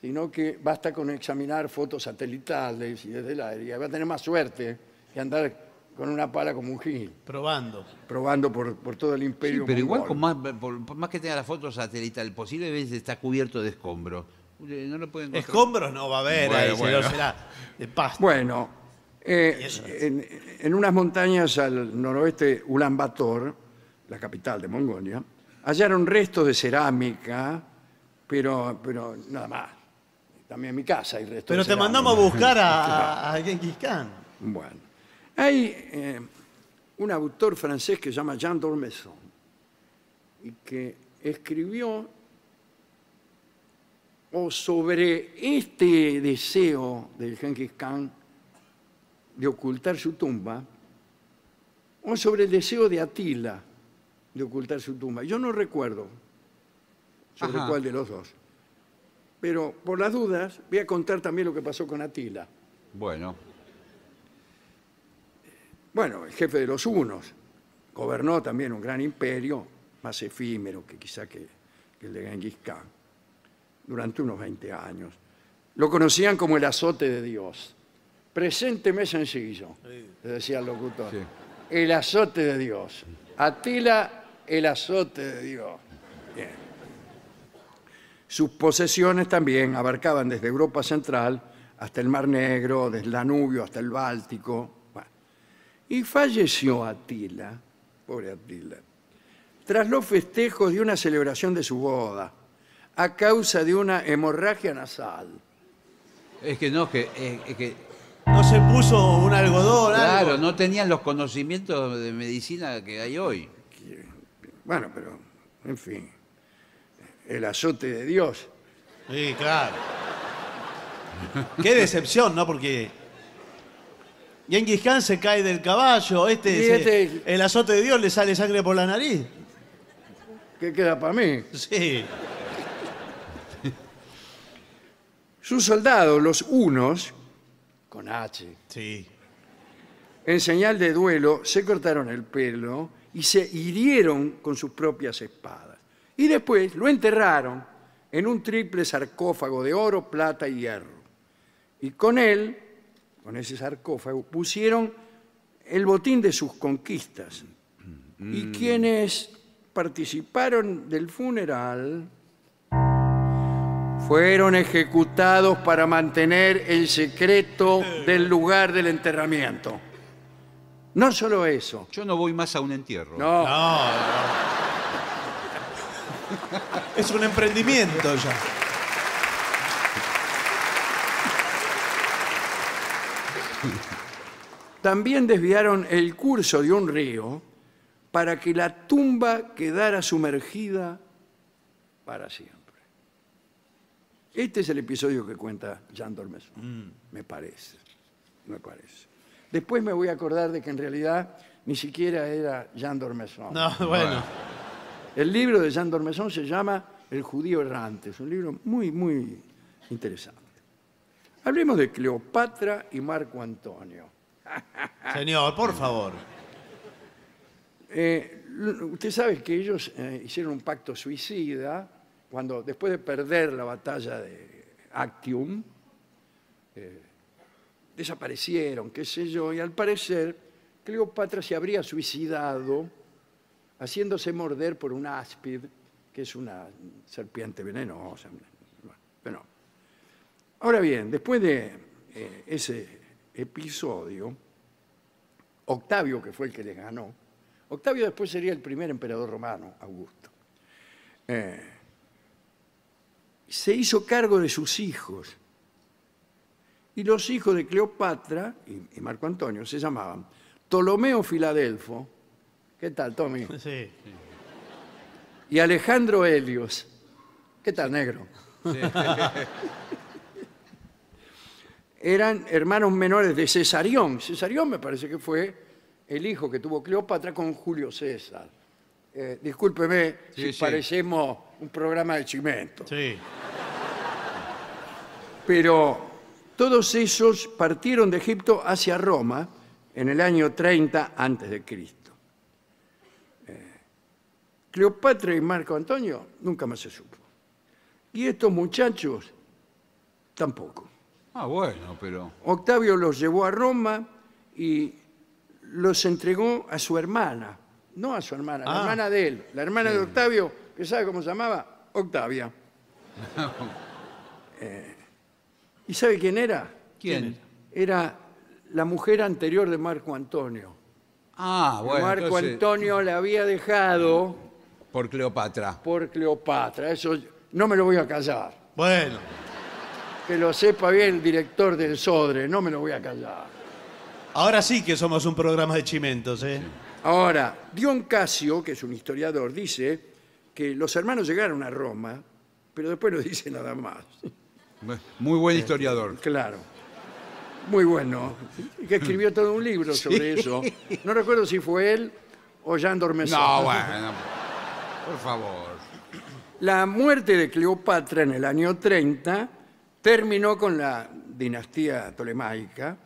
sino que basta con examinar fotos satelitales y desde el aire. Va a tener más suerte que andar con una pala como un gil, Probando. probando por, por todo el Sí, imperio. pero igual con más, por, por más que tenga la foto satelital, posiblemente está cubierto de escombros. No lo pueden encontrar. Escombros no va a haber Bueno, ahí, bueno. será de pasto. Bueno, eh, en, en unas montañas al noroeste Bator, la capital de Mongolia, hallaron restos de cerámica, pero, pero nada más. También en mi casa hay restos Pero de te cerámica. mandamos a buscar a, <laughs> a Genghis Khan. Bueno, hay eh, un autor francés que se llama Jean d'Ormesson y que escribió o sobre este deseo del Genghis Khan de ocultar su tumba o sobre el deseo de Atila de ocultar su tumba. Yo no recuerdo sobre Ajá. cuál de los dos. Pero por las dudas voy a contar también lo que pasó con Atila. Bueno, Bueno, el jefe de los hunos, gobernó también un gran imperio, más efímero que quizá que, que el de Genghis Khan, durante unos 20 años. Lo conocían como el azote de Dios. Presénteme sencillo, le decía el locutor. Sí. El azote de Dios. Atila, el azote de Dios. Bien. Sus posesiones también abarcaban desde Europa Central hasta el Mar Negro, desde el Danubio hasta el Báltico. Bueno. Y falleció Atila, pobre Atila, tras los festejos de una celebración de su boda, a causa de una hemorragia nasal. es que no, que, es que No se puso un algodón, claro, algo. no tenían los conocimientos de medicina que hay hoy. Bueno, pero, en fin, el azote de Dios. Sí, claro. <laughs> Qué decepción, ¿no? Porque Genghis Khan se cae del caballo, este, Y se- este- el azote de Dios le sale sangre por la nariz. ¿Qué queda para mí? Sí. Sus soldados, los unos, con H, Sí. en señal de duelo, se cortaron el pelo y se hirieron con sus propias espadas. Y después lo enterraron en un triple sarcófago de oro, plata y hierro. Y con él, con ese sarcófago, pusieron el botín de sus conquistas. Y quienes participaron del funeral fueron ejecutados para mantener el secreto del lugar del enterramiento. No solo eso, Yo no voy más a un entierro. no, No, no. Es un emprendimiento ya. también desviaron el curso de un río para que la tumba quedara sumergida para siempre. Este es el episodio que cuenta Jean d'Ormesson, me parece, me parece. Después me voy a acordar de que en realidad ni siquiera era Jean d'Ormesson. No, <laughs> bueno. El libro de Jean d'Ormesson se llama El judío errante. Es un libro muy, muy interesante. Hablemos de Cleopatra y Marco Antonio. <laughs> Señor, por favor. Eh, usted sabe que ellos eh, hicieron un pacto suicida cuando, después de perder la batalla de Actium, eh, desaparecieron, qué sé yo, y al parecer Cleopatra se habría suicidado haciéndose morder por un áspid, que es una serpiente venenosa. Bueno. Ahora bien, después de eh, ese episodio, Octavio, que fue el que le ganó, Octavio después sería el primer emperador romano, Augusto. Eh, se hizo cargo de sus hijos Y los hijos de Cleopatra y, y Marco Antonio se llamaban Ptolomeo Filadelfo, ¿qué tal, Tommy? Sí. Y Alejandro Helios, ¿qué tal, negro? <laughs> Eran hermanos menores de Cesarión. Cesarión me parece que fue el hijo que tuvo Cleopatra con Julio César. Eh, discúlpeme Sí, si sí. parecemos un programa de chimento. Sí. Pero todos esos partieron de Egipto hacia Roma en el año 30 antes de Cristo. Eh, Cleopatra y Marco Antonio nunca más se supo. Y estos muchachos tampoco. Ah, bueno, pero. Octavio los llevó a Roma y los entregó a su hermana, no a su hermana, la Ah. hermana de él, la hermana de Octavio, que sabe cómo se llamaba, Octavia. <laughs> Eh, ¿Y sabe quién era? ¿Quién? Era la mujer anterior de Marco Antonio. Ah, bueno. Marco entonces, Antonio la había dejado Por Cleopatra. por Cleopatra. Eso no me lo voy a callar. Bueno. Que lo sepa bien el director del Sodre, no me lo voy a callar. Ahora sí que somos un programa de chimentos, ¿eh? Ahora, Dion Casio, que es un historiador, dice que los hermanos llegaron a Roma, pero después no dice nada más. Muy buen historiador. Claro. Muy bueno. Y que escribió todo un libro sobre eso. No recuerdo si fue él o Jean Dormesson. No, bueno. Por favor. La muerte de Cleopatra en el año 30 terminó con la dinastía tolemaica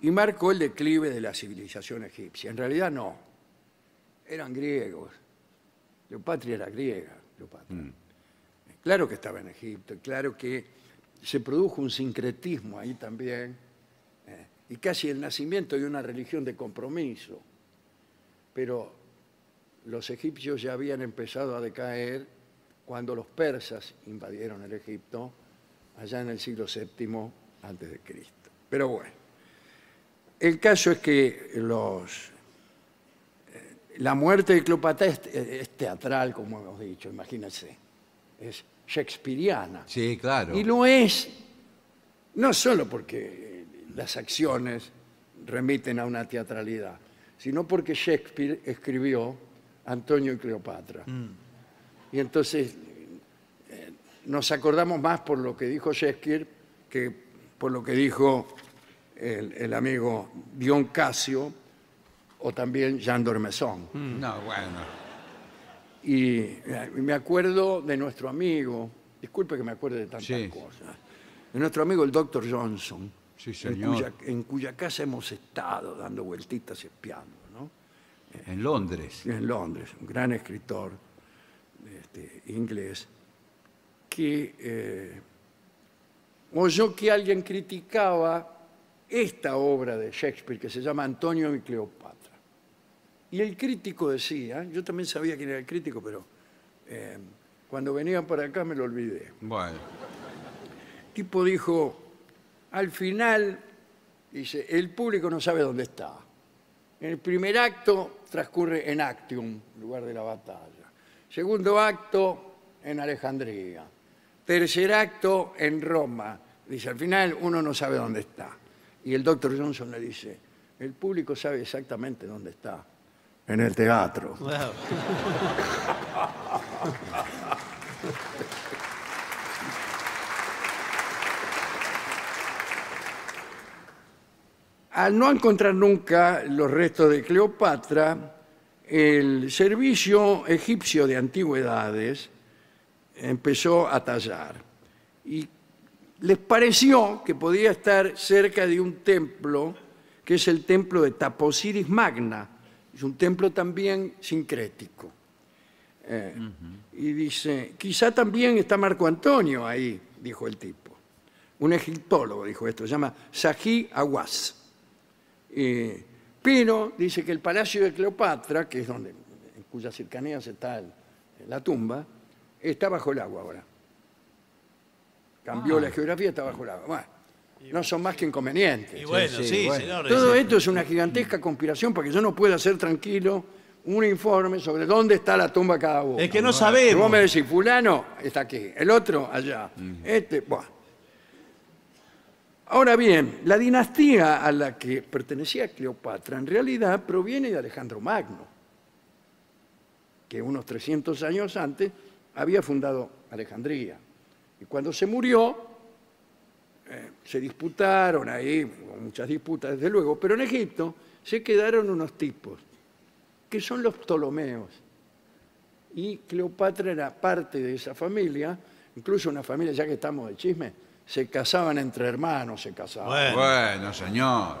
y marcó el declive de la civilización egipcia. En realidad no, eran griegos. Cleopatra era griega. Cleopatra. Claro que estaba en Egipto, claro que se produjo un sincretismo ahí también, eh, y casi el nacimiento de una religión de compromiso. Pero los egipcios ya habían empezado a decaer cuando los persas invadieron el Egipto allá en el siglo VII antes de Cristo. Pero bueno, el caso es que los, la muerte de Cleopatra es, es teatral, como hemos dicho, imagínense, es shakespeariana. Sí, claro. Y lo es no solo porque las acciones remiten a una teatralidad, sino porque Shakespeare escribió Antonio y Cleopatra. Y entonces eh, nos acordamos más por lo que dijo Shakespeare que por lo que dijo el, el amigo Dion Casio o también Jean Dormesson. No, bueno. Y eh, me acuerdo de nuestro amigo, disculpe que me acuerde de tantas Sí. cosas, de nuestro amigo el doctor Johnson, Sí, en, señor. cuya, en cuya casa hemos estado dando vueltitas espiando, ¿no? En Londres. en Londres, un gran escritor este, inglés, que eh, oyó que alguien criticaba esta obra de Shakespeare que se llama Antonio y Cleopatra. Y el crítico decía, yo también sabía quién era el crítico, pero eh, cuando venían por acá me lo olvidé. Bueno. El tipo dijo, al final, dice, el público no sabe dónde está. En el primer acto transcurre en Actium, lugar de la batalla. Segundo acto, en Alejandría. Tercer acto, en Roma. Dice, al final uno no sabe dónde está. Y el doctor Johnson le dice, el público sabe exactamente dónde está. En el teatro. Wow. <laughs> Al no encontrar nunca los restos de Cleopatra, el servicio egipcio de antigüedades empezó a tallar. Y les pareció que podía estar cerca de un templo, que es el templo de Taposiris Magna. Es un templo también sincrético. Eh, Y dice, quizá también está Marco Antonio ahí, dijo el tipo. Un egiptólogo dijo esto, se llama Awas. Eh, pero dice que el palacio de Cleopatra, que es donde, en cuyas cercanías está el- la tumba, está bajo el agua ahora. Cambió la geografía, está bajo el agua. Bueno, no son más que inconvenientes. Y bueno, sí, sí, bueno. señor. Todo esto es una gigantesca conspiración para que yo no pueda hacer tranquilo un informe sobre dónde está la tumba de cada uno. Es que no Y sabemos. Vos me decís, fulano está aquí, el otro allá. Este, buah. Ahora bien, la dinastía a la que pertenecía Cleopatra en realidad proviene de Alejandro Magno, que unos 300 años antes había fundado Alejandría. Y cuando se murió, eh, se disputaron ahí, muchas disputas desde luego, pero en Egipto se quedaron unos tipos, que son los Ptolomeos. Y Cleopatra era parte de esa familia, incluso una familia, ya que estamos de chisme, se casaban entre hermanos, se casaban. Bueno. Bueno, señor.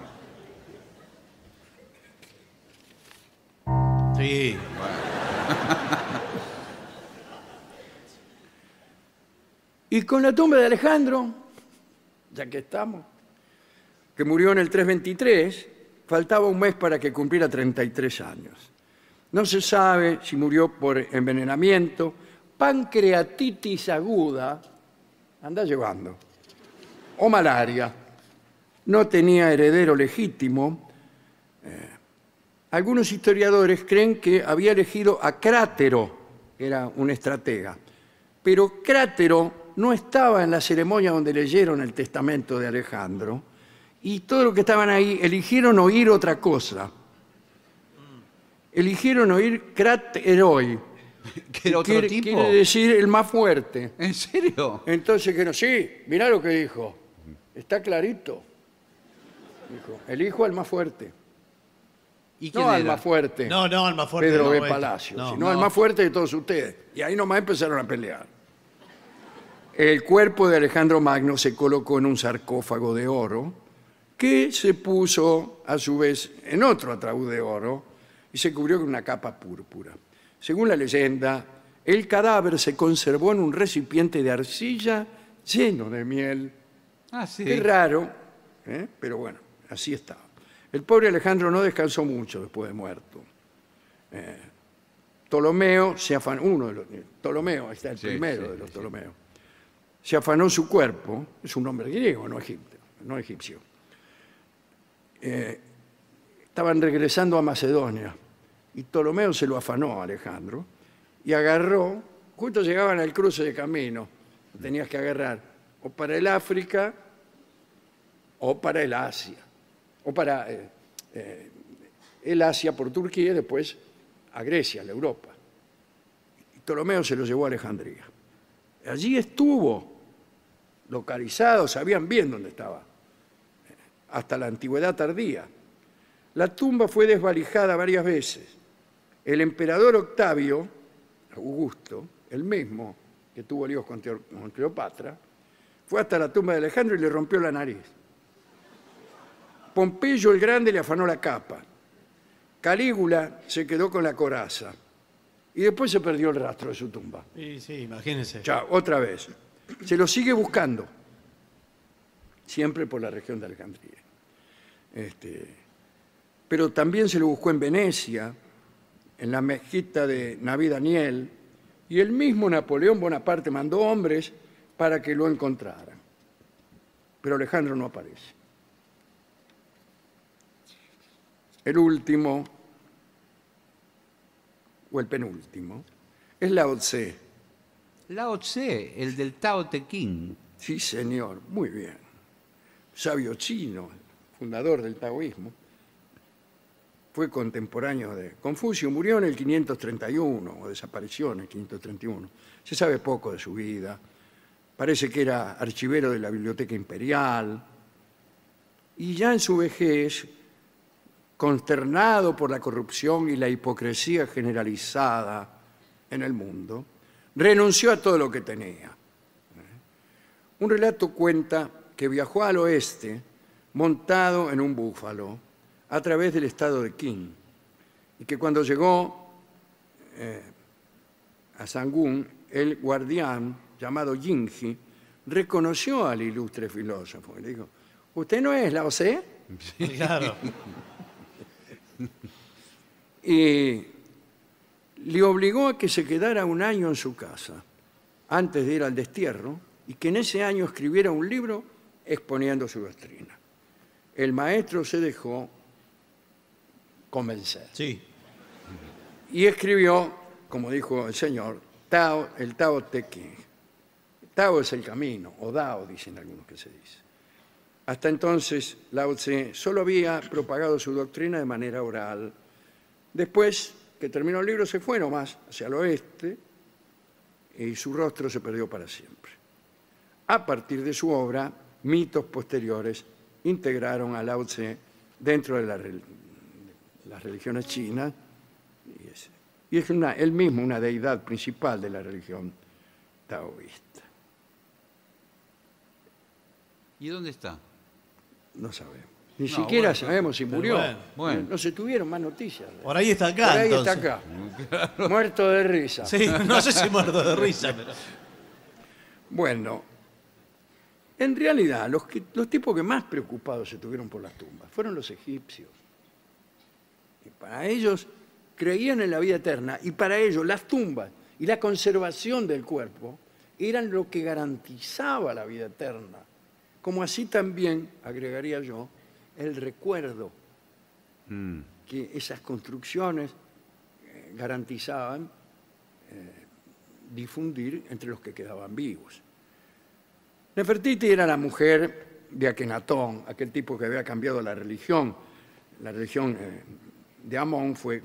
Sí. Y con la tumba de Alejandro, ya que estamos, que murió en el 323, faltaba un mes para que cumpliera 33 años. No se sabe si murió por envenenamiento, pancreatitis aguda, anda llevando, o malaria. No tenía heredero legítimo. Eh, algunos historiadores creen que había elegido a Crátero, era un estratega. Pero Crátero no estaba en la ceremonia donde leyeron el testamento de Alejandro y todos los que estaban ahí eligieron oír otra cosa. Eligieron oír Crateroi, ¿Que era otro quiere, tipo? quiere decir el más fuerte. ¿En serio? Entonces que no, sí, mirá lo que dijo. Está clarito. Dijo, elijo al más fuerte. ¿Y quién No al más fuerte. No, no, el más fuerte. Pedro no, B. este. Palacio, No, sino no. el más fuerte de todos ustedes. Y ahí nomás empezaron a pelear. El cuerpo de Alejandro Magno se colocó en un sarcófago de oro que se puso a su vez en otro ataúd de oro y se cubrió con una capa púrpura. Según la leyenda, el cadáver se conservó en un recipiente de arcilla lleno de miel. Ah, sí. Qué raro, ¿eh? pero bueno, así estaba. El pobre Alejandro no descansó mucho después de muerto. Eh, Ptolomeo se afanó, uno de los, Ptolomeo, ahí está el Sí, primero sí, de los. Ptolomeos, se afanó su cuerpo, es un nombre griego, no egipcio. No egipcio. Eh, estaban regresando a Macedonia y Ptolomeo se lo afanó a Alejandro y agarró, justo llegaban al cruce de camino, tenías que agarrar o para el África o para el Asia, o para eh, eh, el Asia por Turquía y después a Grecia, a la Europa. Y Ptolomeo se lo llevó a Alejandría. Allí estuvo localizado, sabían bien dónde estaba, hasta la antigüedad tardía. La tumba fue desvalijada varias veces. El emperador Octavio, Augusto, el mismo que tuvo líos con Cleopatra, fue hasta la tumba de Alejandro y le rompió la nariz. Pompeyo el Grande le afanó la capa. Calígula se quedó con la coraza. Y después se perdió el rastro de su tumba. Sí, sí, imagínense. Ya, otra vez. Se lo sigue buscando. Siempre por la región de Alejandría. Este, pero también se lo buscó en Venecia, en la mezquita de Naví Daniel, y el mismo Napoleón Bonaparte mandó hombres para que lo encontraran. Pero Alejandro no aparece. El último, o el penúltimo, es Lao Tse. Lao Tse, el del Tao Te Ching. Sí, señor, muy bien. Sabio chino, fundador del taoísmo. Fue contemporáneo de Confucio, murió en el 531, o desapareció en el 531. Se sabe poco de su vida. Parece que era archivero de la Biblioteca Imperial. Y ya en su vejez, consternado por la corrupción y la hipocresía generalizada en el mundo, renunció a todo lo que tenía. Un relato cuenta que viajó al oeste montado en un búfalo a través del estado de Qin y que cuando llegó eh, a Sangún, el guardián llamado Yingji reconoció al ilustre filósofo y le dijo, ¿usted no es Lao Tse? Claro. <laughs> y le obligó a que se quedara un año en su casa antes de ir al destierro y que en ese año escribiera un libro exponiendo su doctrina. El maestro se dejó convencer Sí. y escribió, como dijo el señor, Tao, el Tao Te Ching. Tao es el camino, o Dao, dicen algunos que se dice. Hasta entonces, Lao Tse solo había propagado su doctrina de manera oral. Después que terminó el libro, se fue nomás hacia el oeste y su rostro se perdió para siempre. A partir de su obra, mitos posteriores integraron a Lao Tse dentro de la las religiones chinas y es, y es una- él mismo una deidad principal de la religión taoísta. ¿Y dónde está? No sabemos. Ni No, siquiera bueno, sabemos si murió. bueno, bueno. No se tuvieron más noticias. Por ahí está acá. Por ahí entonces. está acá. <laughs> Muerto de risa. Sí, no sé si muerto de risa, pero. Bueno, en realidad los, que- los tipos que más preocupados se tuvieron por las tumbas fueron los egipcios. Y para ellos creían en la vida eterna y para ellos las tumbas y la conservación del cuerpo eran lo que garantizaba la vida eterna. Como así también, agregaría yo, el recuerdo Mm. que esas construcciones eh, garantizaban eh, difundir entre los que quedaban vivos. Nefertiti era la mujer de Akenatón, aquel tipo que había cambiado la religión. La religión eh, de Amón fue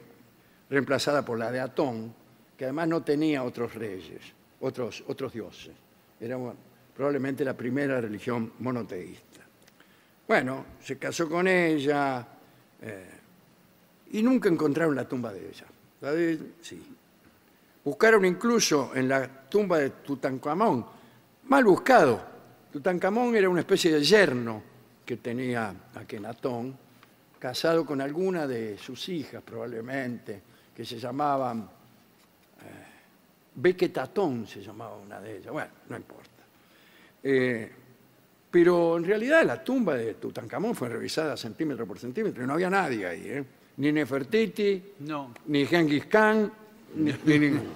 reemplazada por la de Atón, que además no tenía otros reyes, otros, otros dioses. Era bueno, probablemente la primera religión monoteísta. Bueno, se casó con ella eh, y nunca encontraron la tumba de ella. La de sí. Buscaron incluso en la tumba de Tutankamón, mal buscado. Tutankamón era una especie de yerno que tenía Akenatón, casado con alguna de sus hijas probablemente, que se llamaban eh, Bequetatón, se llamaba una de ellas. Bueno, no importa. Eh, pero en realidad la tumba de Tutankamón fue revisada centímetro por centímetro y no había nadie ahí, ¿eh? ni Nefertiti, No. ni Genghis Khan, ni, ni ninguno.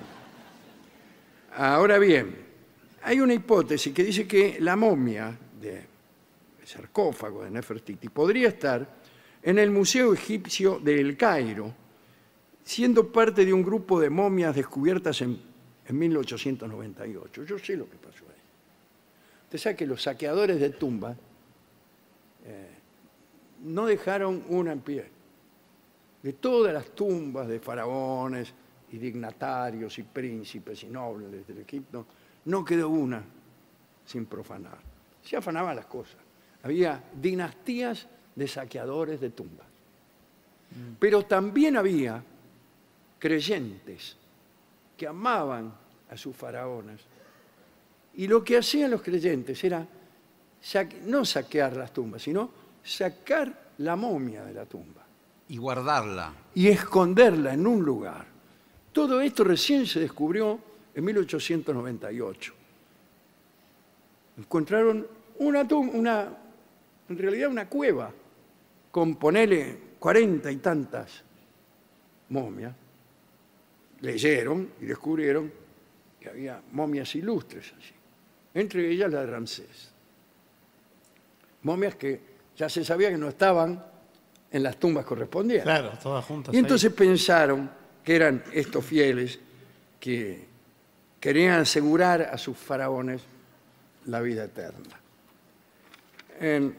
Ahora bien, hay una hipótesis que dice que la momia de el sarcófago de Nefertiti podría estar en el Museo Egipcio de El Cairo, siendo parte de un grupo de momias descubiertas en, en 1898. Yo sé lo que pasó. Usted sabe que los saqueadores de tumbas eh, no dejaron una en pie. De todas las tumbas de faraones y dignatarios y príncipes y nobles del Egipto, no quedó una sin profanar. Se afanaban las cosas. Había dinastías de saqueadores de tumbas. Pero también había creyentes que amaban a sus faraones. Y lo que hacían los creyentes era saque- no saquear las tumbas, sino sacar la momia de la tumba Y guardarla. y esconderla en un lugar. Todo esto recién se descubrió en 1898. Encontraron una, tum- una en realidad una cueva con ponele cuarenta y tantas momias. Leyeron y descubrieron que había momias ilustres allí, entre ellas la de Ramsés. Momias que ya se sabía que no estaban en las tumbas correspondientes. Claro, todas juntas. Y ahí. entonces pensaron que eran estos fieles que querían asegurar a sus faraones la vida eterna. En,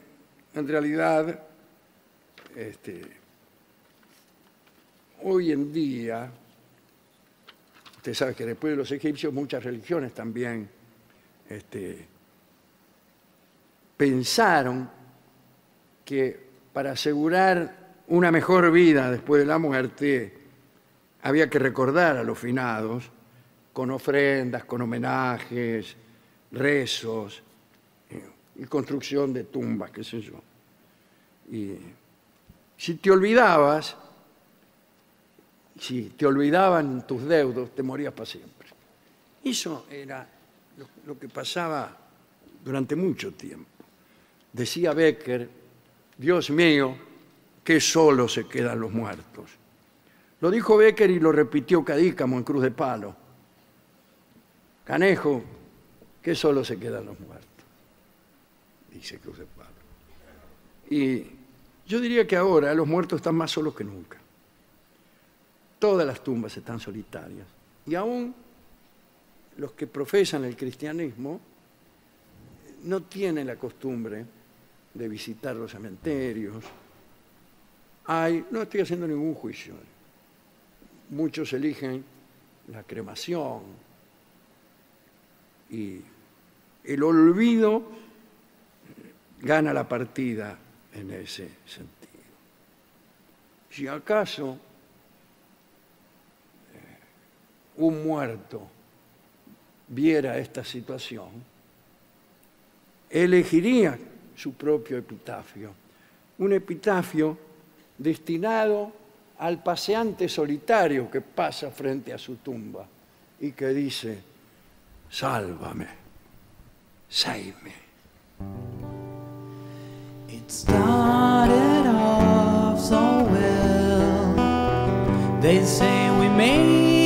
en realidad, este, hoy en día, usted sabe que después de los egipcios muchas religiones también este, pensaron que para asegurar una mejor vida después de la muerte había que recordar a los finados con ofrendas, con homenajes, rezos eh, y construcción de tumbas, qué sé yo. Y si te olvidabas, si te olvidaban tus deudos, te morías para siempre. Eso era lo, que pasaba durante mucho tiempo. Decía Becker, Dios mío, que solo se quedan los muertos. Lo dijo Becker y lo repitió Cadícamo en Cruz de Palo. Canejo, que solo se quedan los muertos. Dice Cruz de Palo. Y yo diría que ahora los muertos están más solos que nunca. Todas las tumbas están solitarias. Y aún los que profesan el cristianismo no tienen la costumbre de visitar los cementerios. Hay, no estoy haciendo ningún juicio. Muchos eligen la cremación y el olvido gana la partida en ese sentido. Si acaso eh, un muerto viera esta situación, elegiría su propio epitafio, un epitafio destinado al paseante solitario que pasa frente a su tumba y que dice, sálvame, save me. It started off so well. They say we made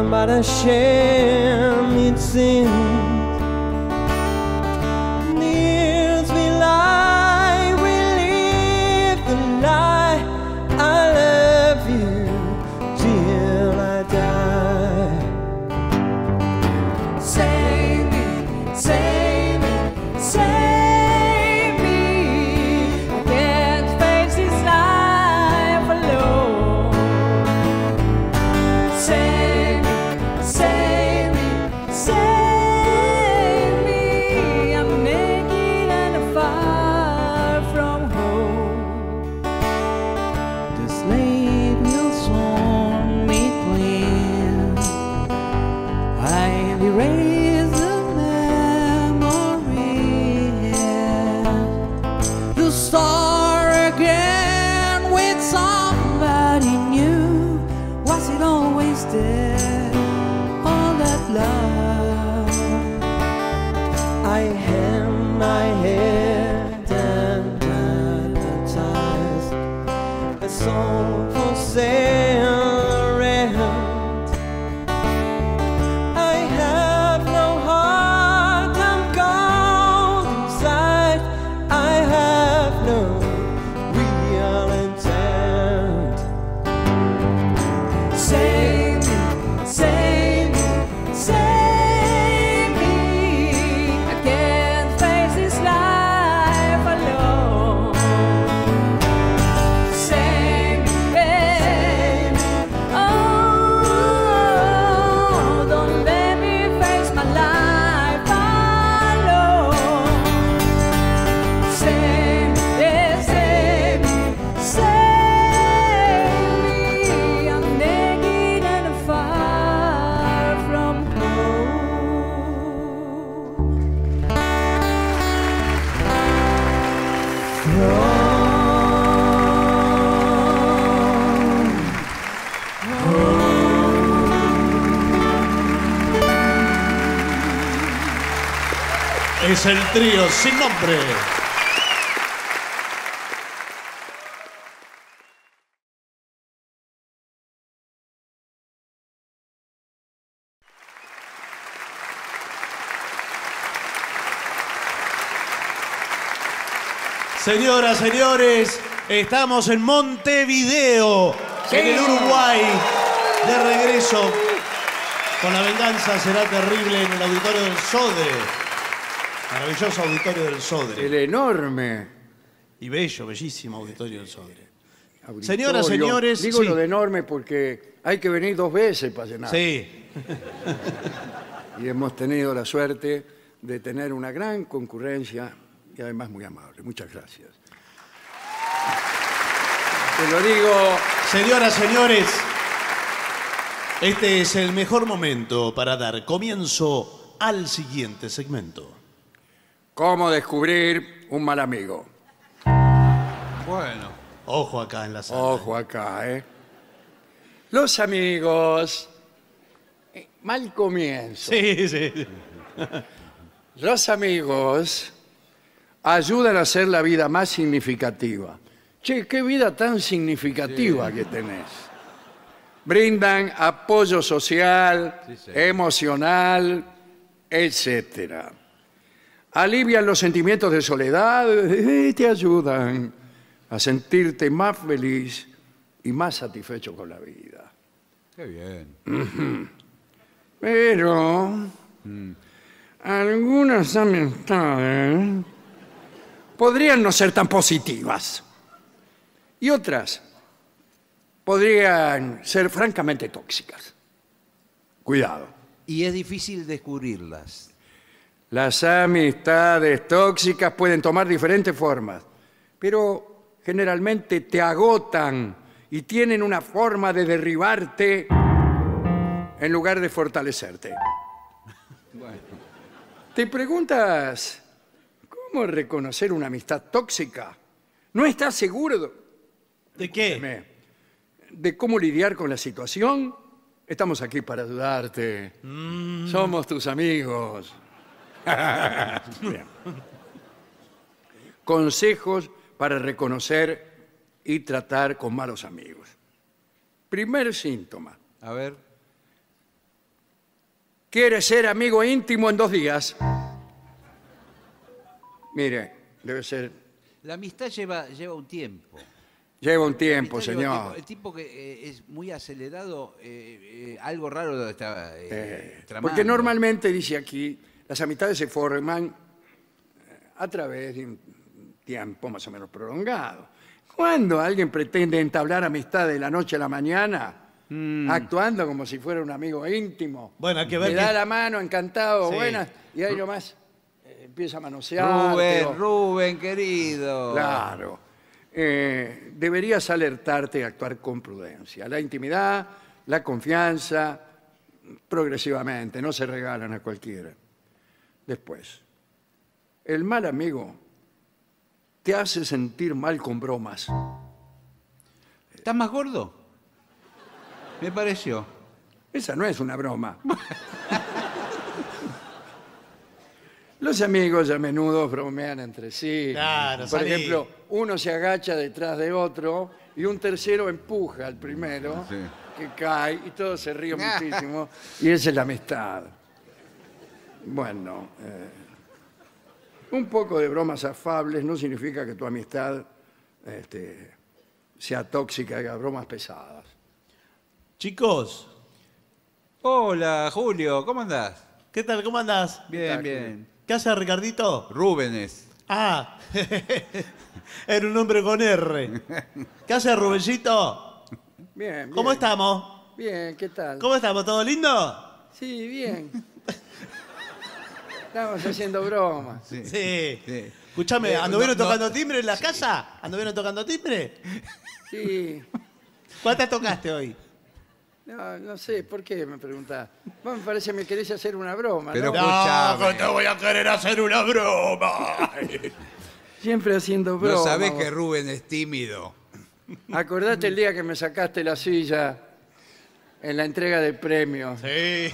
nothing but a shame, it seemed. Es el trío sin nombre. Señoras, señores, estamos en Montevideo, en el Uruguay, de regreso. Con la venganza será terrible en el auditorio del Sodre. Maravilloso auditorio del Sodre. El enorme Y bello, bellísimo auditorio del Sodre. auditorio. Señoras, señores, Digo sí. lo de enorme porque hay que venir dos veces para llenar. Sí, <laughs> Y hemos tenido la suerte de tener una gran concurrencia y además muy amable. Muchas gracias. Te lo digo, señoras, señores, este es el mejor momento para dar comienzo al siguiente segmento. ¿Cómo descubrir un mal amigo? Bueno, Ojo acá en la sala. Ojo acá, ¿eh? Los amigos. eh, Mal comienzo. Sí, sí. sí. <laughs> Los amigos ayudan a hacer la vida más significativa. Che, qué vida tan significativa que tenés. brindan apoyo social, emocional, etcétera. Alivian los sentimientos de soledad y te ayudan a sentirte más feliz y más satisfecho con la vida. Qué bien. Pero algunas amistades podrían no ser tan positivas y otras podrían ser francamente tóxicas. Cuidado. Y es difícil descubrirlas. Las amistades tóxicas pueden tomar diferentes formas, pero generalmente te agotan y tienen una forma de derribarte en lugar de fortalecerte. Te preguntas, ¿cómo reconocer una amistad tóxica? ¿No estás seguro ¿De qué? de, de cómo lidiar con la situación? Estamos aquí para ayudarte. Somos tus amigos. <laughs> Bien. Consejos para reconocer y tratar con malos amigos. Primer síntoma. A ver. ¿Quieres ser amigo íntimo en dos días? Mire, debe ser... La amistad lleva, lleva un tiempo. Lleva un tiempo, lleva un señor. tiempo. El tipo que eh, es muy acelerado, eh, eh, algo raro está tramando. porque normalmente, dice aquí, las amistades se forman eh, a través de un tiempo más o menos prolongado. Cuando alguien pretende entablar amistad de la noche a la mañana, actuando como si fuera un amigo íntimo, Bueno, hay que ver le que- da la mano, encantado, Sí. buenas, y ahí nomás eh, empieza a manosear. Rubén, Rubén, querido. Claro. Eh, deberías alertarte y actuar con prudencia. La intimidad, la confianza, progresivamente, no se regalan a cualquiera. Después, el mal amigo te hace sentir mal con bromas. ¿Estás más gordo? Me pareció. Esa no es una broma. Los amigos a menudo bromean entre sí. Claro, Por salí. ejemplo, uno se agacha detrás de otro y un tercero empuja al primero Sí. que cae y todos se ríen <laughs> muchísimo. Y esa es la amistad. Bueno, eh, un poco de bromas afables no significa que tu amistad este, sea tóxica haga bromas pesadas. Chicos, Hola, Julio, ¿cómo andás? ¿qué tal? ¿Cómo andás? Bien, tal, bien. ¿Qué hace Ricardito? Rúbenes. Ah, <laughs> era un nombre con R. ¿Qué hace Rubencito? Bien, bien. ¿Cómo estamos? Bien, ¿qué tal? ¿Cómo estamos? ¿Todo lindo? Sí, bien. <laughs> Estamos haciendo bromas. Sí. Sí. Escuchame, Eh, ¿anduvieron no- no- tocando timbre en la casa? ¿Anduvieron tocando timbre? Sí. ¿Cuántas tocaste hoy? No, no sé, ¿por qué me preguntás? Vos me parece que me querés hacer una broma, Pero- ¿no? Escuchame. te voy a querer hacer una broma. Siempre haciendo No bromas. sabés vos. que Rubén es tímido. Acordate el día que me sacaste la silla en la entrega de premios. Sí.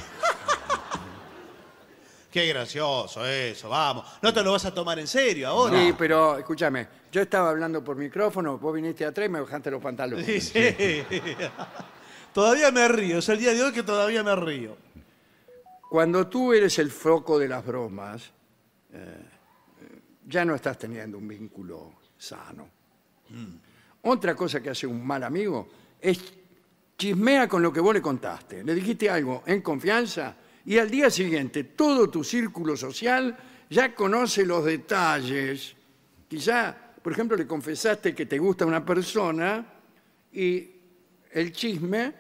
Qué gracioso eso, vamos. No te lo vas a tomar en serio ahora. Sí, pero escúchame, yo estaba hablando por micrófono, vos viniste atrás y me bajaste los pantalones. Sí, sí. <laughs> todavía me río, es el día de hoy que todavía me río. Cuando tú eres el foco de las bromas, eh, ya no estás teniendo un vínculo sano. Otra cosa que hace un mal amigo es chismea con lo que vos le contaste. Le dijiste algo en confianza y al día siguiente todo tu círculo social ya conoce los detalles. Quizá, por ejemplo, le confesaste que te gusta una persona y el chisme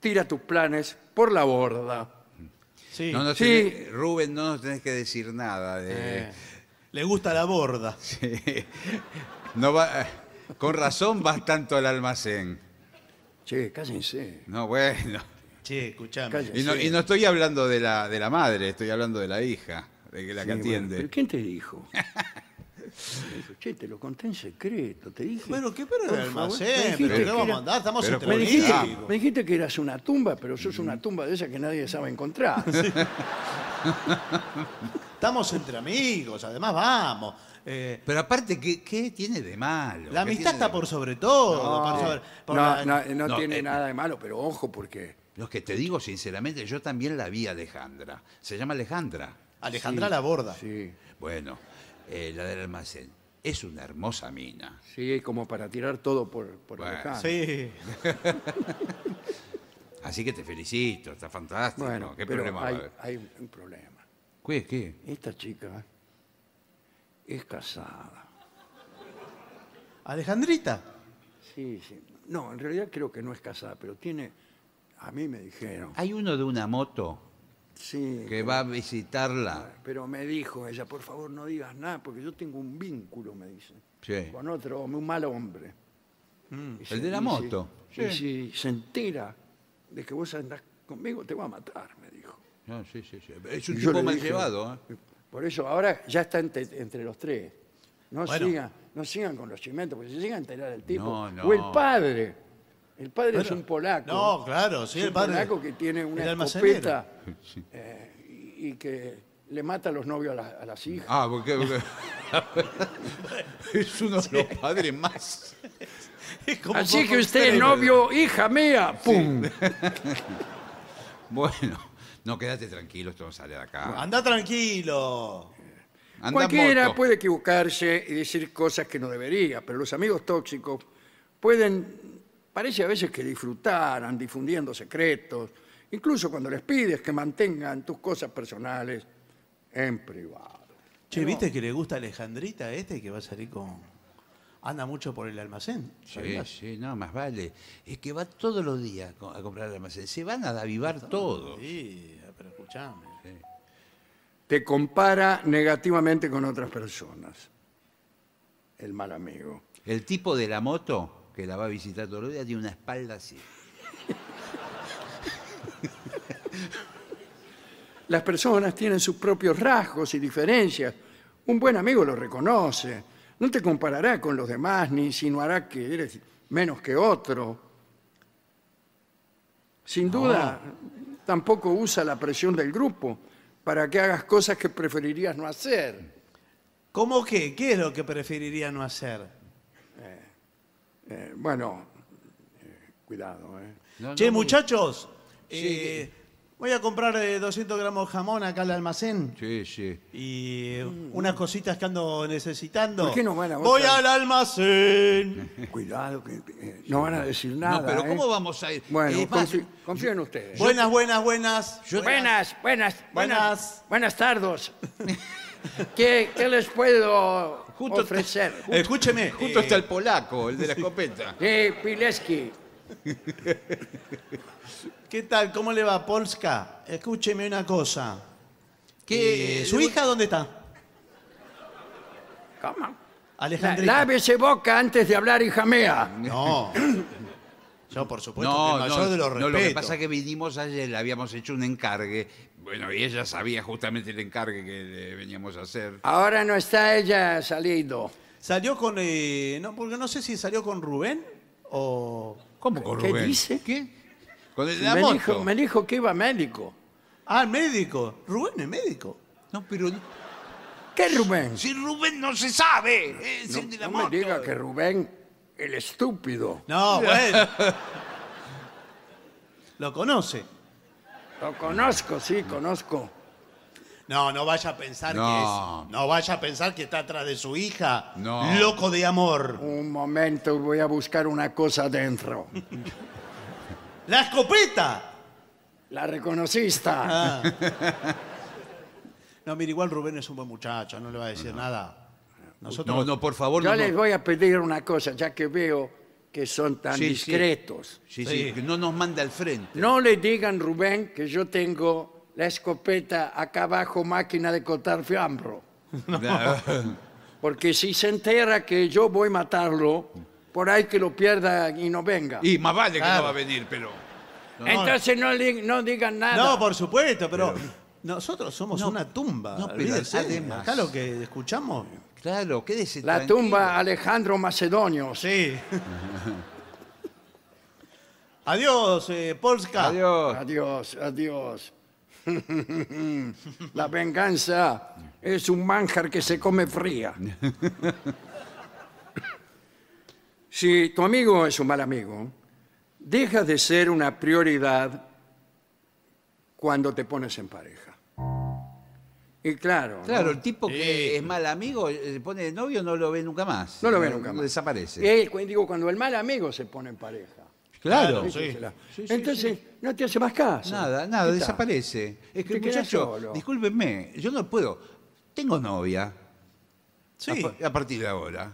tira tus planes por la borda. Sí. No nos Sí. tenés- Rubén, no nos tenés que decir nada. de- Le gusta la borda. <laughs> No va, con razón vas tanto al almacén. Che, cállense. No, bueno. Che, escuchame. Y no, y no estoy hablando de la, de la madre, estoy hablando de la hija, de que la que Sí, bueno, atiende. ¿Pero quién te dijo? <laughs> Che, te lo conté en secreto, te dije. Pero qué pero Por el favor, me almacén, dijiste pero que ¿qué vamos era- a andar? Estamos pero entre me, dijiste, amigos. me dijiste que eras una tumba, pero sos una tumba de esa que nadie sabe encontrar. <laughs> Estamos entre amigos, además vamos. Eh, Pero aparte, ¿qué, qué tiene de malo? la ¿Qué amistad tiene está de- por sobre todo. por sobre- por no, la- no, no No, tiene eh, nada de malo, pero ojo porque Lo que te digo sinceramente, yo también la vi a Alejandra. Se llama Alejandra. Alejandra la borda. sí, Bueno, eh, la del almacén. Es una hermosa mina. sí, como para tirar todo por, por Bueno, Alejandro. Sí. <laughs> Así que te felicito, está fantástico. Bueno, ¿Qué pero problema va a hay, haber? hay un, un problema. ¿Qué? ¿Qué? Esta chica es casada. Alejandrita. Sí, sí. No, en realidad creo que no es casada, pero tiene, a mí me dijeron, Hay uno de una moto sí, que va a visitarla. pero me dijo ella, por favor no digas nada, porque yo tengo un vínculo, me dice, Sí. con otro, hombre, un mal hombre. Y si- El de la y si- moto. Y si se entera de que vos andás conmigo, te va a matar, me dijo. No, sí, sí, sí. Es un Y yo tipo le mal dije, llevado. ¿eh? Por eso ahora ya está entre, entre los tres. No, Bueno. sigan, no sigan con los chimentos, porque se llega a enterar el tipo. No, no. O el padre. El padre es un polaco. No, claro, sí, Es el un padre. polaco que tiene una el almacenero. escopeta eh, y, y que le mata a los novios a, la- a las hijas. Ah, porque. porque- <laughs> es uno de los padres más. <laughs> Es como Así que usted novio, hija mía, ¡pum! <laughs> Bueno, no, quédate tranquilo, esto no sale de acá. Anda tranquilo. Anda Cualquiera moto. puede equivocarse y decir cosas que no debería, pero los amigos tóxicos pueden, parece a veces que disfrutaran difundiendo secretos, incluso cuando les pides que mantengan tus cosas personales en privado. Che, ¿viste que le gusta a Alejandrita este que va a salir con. Anda mucho por el almacén? Sí, ¿sabías? sí, no, más vale. Es que va todos los días co- a comprar el almacén. Se van a avivar todos. Sí, pero escuchame. Te compara negativamente con otras personas. El mal amigo. El tipo de la moto que la va a visitar todos los días tiene una espalda así. Las personas tienen sus propios rasgos y diferencias. Un buen amigo lo reconoce. No te comparará con los demás ni insinuará que eres menos que otro. Sin duda, tampoco usa la presión del grupo para que hagas cosas que preferirías no hacer. ¿Cómo qué? ¿Qué es lo que preferiría no hacer? Eh, bueno, eh, cuidado. ¿eh? No, che, no, muchachos, eh, voy a comprar eh, 200 gramos de jamón acá al almacén. Sí, sí. Y unas cositas que ando necesitando. ¿Por qué no van a Voy votar? al almacén. <laughs> Cuidado, que eh, no van a decir nada. no, pero ¿eh? ¿cómo vamos a ir? Bueno, Es más, confío, confío en ustedes. buenas, buenas, buenas. Yo- Buenas, buenas, buenas, Buenas. buenas tardes. <laughs> ¿Qué, qué les puedo Justo ofrecer? <laughs> Escúcheme. Justo eh, está el polaco, el de la <laughs> escopeta. Sí, Pileski. <laughs> ¿Qué tal? ¿Cómo le va, Polska? Escúcheme una cosa. ¿Qué? Eh, ¿Su hija dónde está? ¿Cómo? La- Alejandrita. lávese boca antes de hablar, hija mía. No. <coughs> Yo, por supuesto, No, que el no, mayor de los no, lo que pasa es que vinimos ayer, le habíamos hecho un encargue. Bueno, y ella sabía justamente el encargue que le veníamos a hacer. Ahora no está ella salido. Salió con... eh, no, porque no sé si salió con Rubén o... ¿Cómo con ¿Qué Rubén? dice? ¿Qué? Con el de la Me moto. dijo, me dijo que iba médico. Ah, médico. Rubén es médico. No, pero ¿Qué Rubén? si Rubén no se sabe, es No, el de la no moto. me diga que Rubén, el estúpido, No, bueno. <laughs> Lo conoce. Lo conozco, sí, conozco. No, no vaya a pensar No. que es. No vaya a pensar que está atrás de su hija. No. Loco de amor. Un momento, voy a buscar una cosa dentro. ¡La escopeta! La reconociste. Ah. No, mira, igual Rubén es un buen muchacho, no le va a decir nada. Nosotros. No, no, por favor, Yo no. les no. voy a pedir una cosa, ya que veo que son tan Sí, sí. discretos. Sí, Sí. sí, que no nos manda al frente. No le digan, Rubén, que yo tengo la escopeta acá abajo, máquina de cortar fiambro. <laughs> Porque si se entera que yo voy a matarlo, por ahí que lo pierda y no venga. y más vale que Claro. no va a venir, pero. Entonces no, li- no digan nada. No, por supuesto, pero. Nosotros somos No, una tumba. no, pero olvídese. además- Acá lo que escuchamos. Claro, quédese la tranquilo. tumba Alejandro Macedonio. Sí. Adiós, eh, Polska. Adiós. Adiós, adiós. <laughs> La venganza es un manjar que se come fría. <laughs> Si tu amigo es un mal amigo, dejas de ser una prioridad cuando te pones en pareja. Y claro, ¿no? Claro, el tipo que es mal amigo, eh, se pone de novio, no lo ve nunca más. no lo ve nunca más. Desaparece. Cu- digo, cuando el mal amigo se pone en pareja. Claro. Sí. Entonces, no te hace más caso. Nada, nada, desaparece. Es que Te el quedás muchacho, solo. discúlpenme, yo no puedo. Tengo novia. Sí. A, pa- a partir de ahora.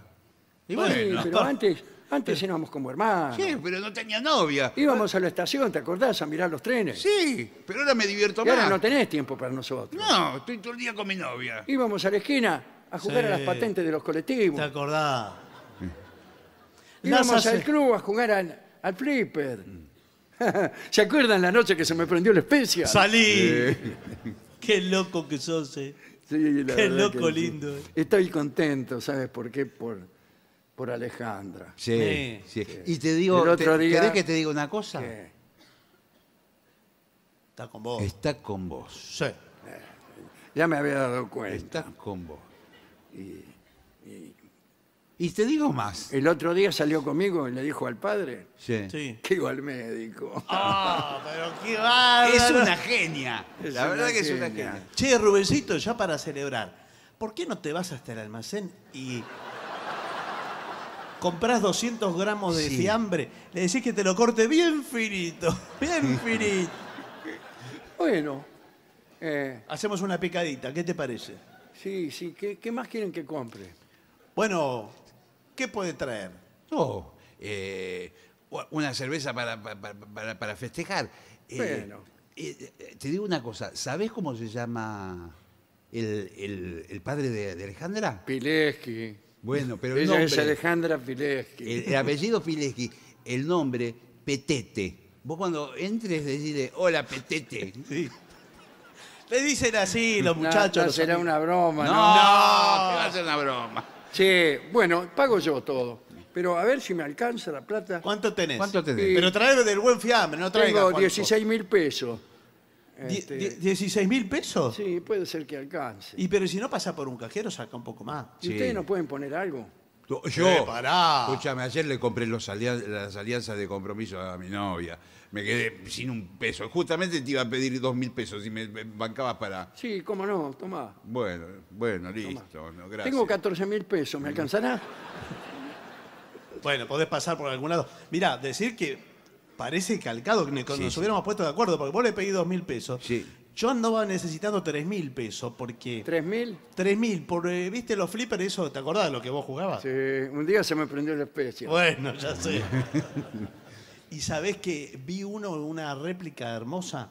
Y Sí, pero antes, antes éramos como hermanos. sí, pero no tenía novia. Íbamos a la estación, ¿te acordás? A mirar los trenes. Sí, pero ahora me divierto y ahora más. no tenés tiempo para nosotros. No, estoy todo el día con mi novia. Íbamos a la esquina a jugar Sí. a las patentes de los colectivos. ¿Te acordás? Íbamos hace- al club a jugar al, al flipper. <laughs> ¿Se acuerdan la noche que se me prendió el especial? Salí. <laughs> Qué loco que sos, eh. Sí, la Qué verdad loco que sí. lindo. Estoy contento, ¿sabes por qué? Por, por Alejandra. Sí, Sí. sí. Y te digo, El otro te- día- ¿querés que te diga una cosa? Que- Está con vos. Está con vos. Sí. ya me había dado cuenta. Está con vos. Y, te digo más. El otro día salió conmigo y le dijo al padre Sí. Sí. que iba al médico. Ah, <laughs> pero qué bárbaro. Es una genia. Es La verdad una que es una genia. genia. Che, Rubencito, ya para celebrar, ¿por qué no te vas hasta el almacén y compras 200 gramos de Sí. fiambre? Le decís que te lo corte bien finito, <laughs> bien <laughs> finito. Bueno, eh, Hacemos una picadita, ¿qué te parece? sí, sí, ¿qué, qué más quieren que compre? Bueno, ¿qué puede traer? No, eh, una cerveza para, para, para- para festejar. Eh, Bueno. eh, eh, te digo una cosa, ¿sabés cómo se llama el, el- el padre de, de Alejandra? Pileski. Bueno, pero el Ella es nombre, Alejandra Pileski. el, el apellido Pileski, el nombre Petete. Vos cuando entres decirle, hola Petete. <laughs> Sí. Le dicen así los No, muchachos. no los será una broma, No, ¿no? que va a ser una broma. Sí, bueno, pago yo todo. Pero a ver si me alcanza la plata. ¿Cuánto tenés? ¿Cuánto tenés? Pero trae del buen fiambre, no traiga Tengo cualco. 16 mil pesos. Este, die- ¿16 mil pesos? sí, puede ser que alcance. Y pero si no pasa por un cajero, saca un poco más. ¿Y Sí. ustedes no pueden poner algo? Yo, Eh, pará. escúchame, ayer le compré los alian- las alianzas de compromiso a mi novia. Me quedé sin un peso. Justamente te iba a pedir dos mil pesos y me, me bancabas para... Sí, cómo no, tomá. Bueno, bueno, listo. no, gracias. Tengo 14 mil pesos, ¿me alcanzará? Bueno, podés pasar por algún lado. Mirá, decir que parece calcado que nos Sí, sí. hubiéramos puesto de acuerdo, porque vos le pedí dos mil pesos. Sí. Yo andaba necesitando tres mil pesos, porque... ¿Tres mil? Tres mil, por, eh, ¿viste los flippers? Eso, ¿te acordás de lo que vos jugabas? Sí, un día se me prendió el especial. Bueno, ya sé. <laughs> y sabés que vi uno, una réplica hermosa.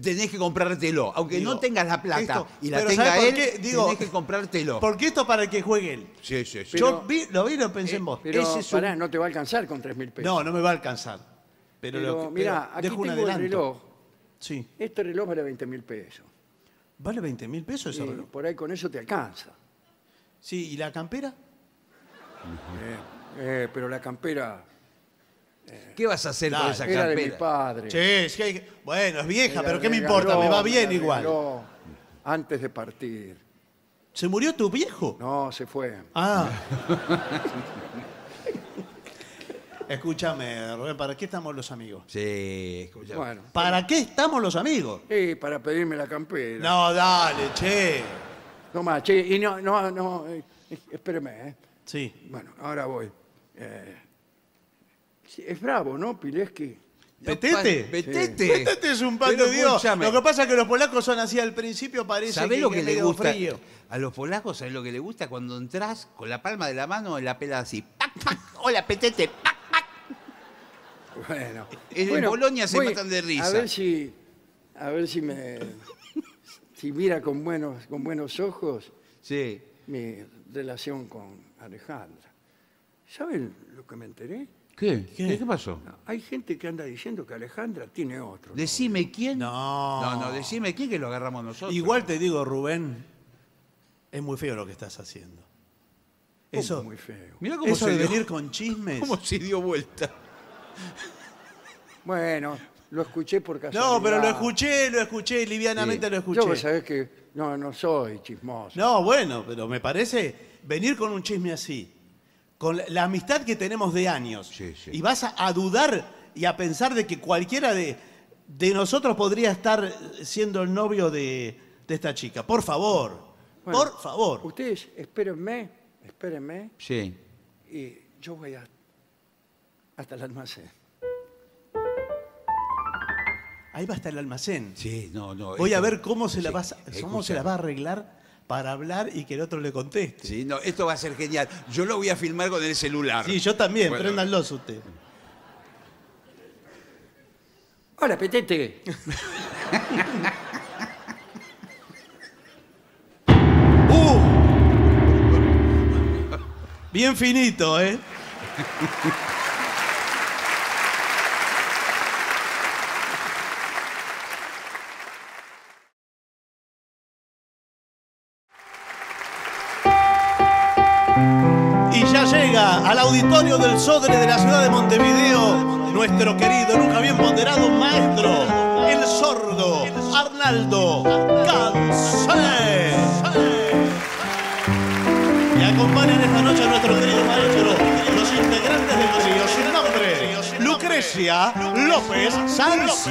Tenés que comprártelo. Aunque Digo, no tengas la plata esto- y la pero tenga ¿sabés por él, qué? Digo, tenés que comprártelo. Porque esto para el que juegue él. Sí, sí, sí. Yo vi, lo vi y lo pensé en vos. Pero Ese es un- pará, no te va a alcanzar con tres mil pesos. No, no me va a alcanzar. Pero, Pero, lo que, mirá, pero aquí tengo el reloj. Sí. Este reloj vale 20 mil pesos. ¿Vale 20 mil pesos ese reloj? por ahí con eso te alcanza. Sí, ¿y la campera? Eh, pero la campera ¿Qué vas a hacer con esa era de mi padre. Sí, sí, hay que- bueno, es vieja, pero ¿qué me importa? Me va bien igual. Antes de partir. ¿Se murió tu viejo? No, se fue. Ah. <laughs> Escúchame, Rubén, ¿para qué estamos los amigos? Sí, escucha. Bueno, ¿Para qué estamos los amigos? sí, para pedirme la campera. No, dale, che. Tomá, che, y no, no, no, eh, espéreme, ¿eh? Sí. Bueno, ahora voy. Eh, sí, es bravo, ¿no, Pileski? ¿Petete? pa- Petete. Este es un pan Pero de Dios. escúchame. Lo que pasa es que los polacos son así al principio, parece ¿Sabés que, lo que es le medio gusta? frío. A los polacos, ¿sabés lo que le gusta? Cuando entras con la palma de la mano en la pela así. ¡Pac, pac! ¡Hola, petete! ¡Pac, Bueno, En Bueno, Bolonia se voy matan de risa. A ver si, a ver si me, si mira con buenos, con buenos ojos Sí. mi relación con Alejandra. ¿Saben lo que me enteré? ¿Qué? ¿Qué? ¿Qué, pasó? Hay gente que anda diciendo que Alejandra tiene otro. Decime quién. No. No, no, decime quién que lo agarramos nosotros. Igual te digo, Rubén, es muy feo lo que estás haciendo. ¿Cómo Eso, muy feo. Mirá cómo eso se de dio, venir con chismes. <laughs> cómo se dio vuelta. Bueno, lo escuché por casualidad. No, pero lo escuché, lo escuché, livianamente Sí. lo Yo, escuché. vos sabés que no, no soy chismoso. No, bueno, pero me parece venir con un chisme así, con la, la amistad que tenemos de años, Sí, sí. y vas a, a dudar y a pensar de que cualquiera de, de nosotros podría estar siendo el novio de, de esta chica. Por favor, Bueno, por favor. Ustedes espérenme, espérenme, Sí. y yo voy a, hasta el almacén. Ahí va a estar el almacén. Sí, no, no. Voy a ver cómo se la sí, vas, a- cómo se la escúchame. va a arreglar para hablar y que el otro le conteste. Sí, no, esto va a ser genial. Yo lo voy a filmar con el celular. Sí, yo también, Bueno, préndanlos usted. Hola, Petete. <laughs> ¡Uh! Bien finito, ¿eh? Al auditorio del Sodre de la ciudad de Montevideo nuestro querido, nunca bien ponderado maestro, el sordo Arnaldo Cancé. Y acompañan esta noche a nuestro querido maestro, los integrantes del trío sin nombre, Lucrecia López Sanz.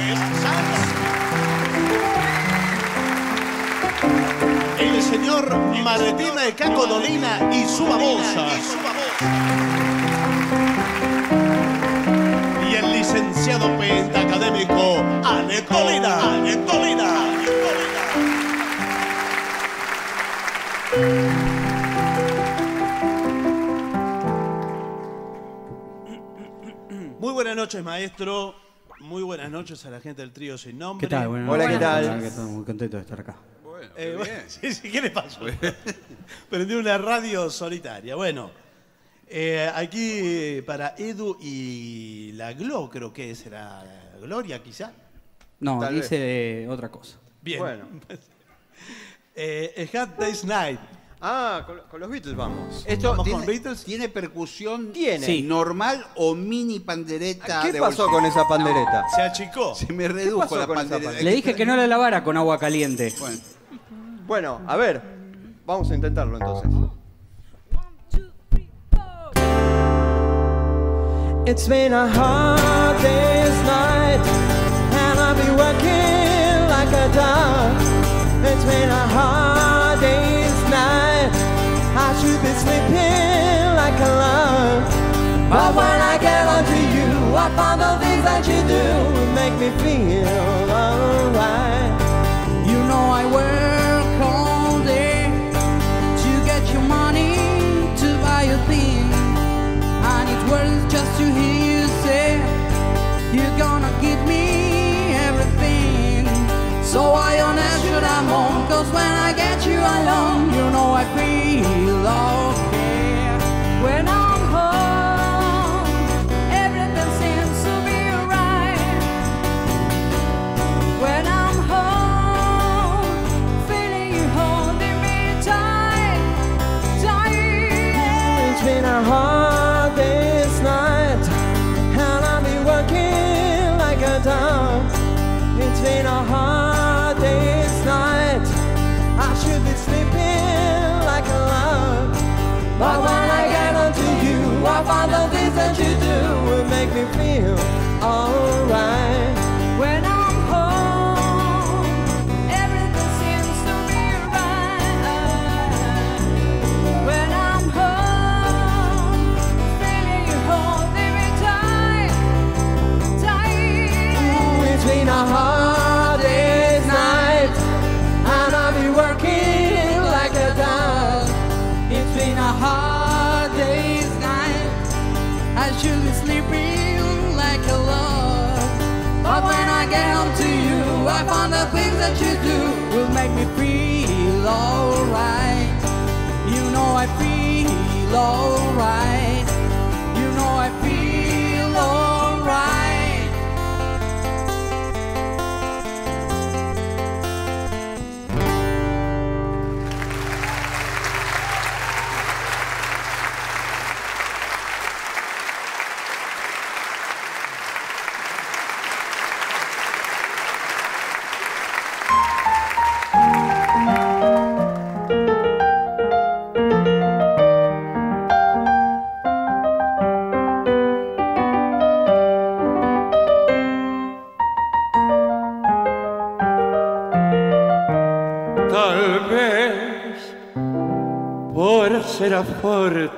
El señor Martín Caco Dolina y su babosa. Y el licenciado pentacadémico Anetolina. Anetolina. Muy buenas noches, maestro. Muy buenas noches a la gente del trío sin nombre. ¿Qué tal? Buenas Hola, noches. ¿qué tal? Hola, ¿qué tal? Muy contento de estar acá. Bueno, Eh, qué bueno, bien. <laughs> sí, sí, ¿qué le pasó? <laughs> Prendió una radio solitaria. Bueno, eh, aquí para Edu y la Glo, creo que será Gloria, quizá. No, Tal dice otra cosa. Bien. Bueno. <laughs> Eh, A Hot Day's Night. Ah, con, con los Beatles vamos. Esto ¿Vamos tiene, con Beatles? ¿tiene percusión Tiene. Sí. normal o mini pandereta? ¿Qué de pasó bolsillo? con esa pandereta? Se achicó. Se me redujo pasó la pandereta. pandereta? Le dije que no la lavara con agua caliente. Bueno, Bueno, a ver, vamos a intentarlo entonces. It's been a hard day's night, and I'll be working like a dog. It's been a hard day's night, I should be sleeping like a log. But when I get onto you, I find the things that you do make me feel alright. You know I work earth should I moan Cause when I get you alone You know I feel okay. When I'm But when I get onto you I find the that you do will make me feel alright. You know I feel alright.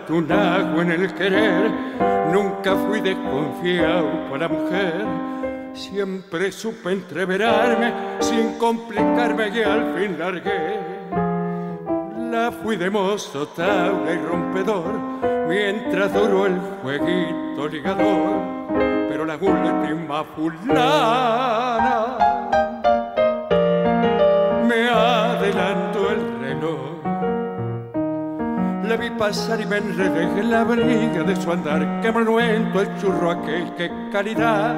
Afortunado en el querer, nunca fui desconfiado por la mujer. Siempre supe entreverarme sin complicarme y al fin largué. La fui de mozo, tabla y rompedor, mientras duró el jueguito ligador. Pero la última fulana La vi pasar y me enredé en la briga de su andar, que monuento el churro aquel que calidad.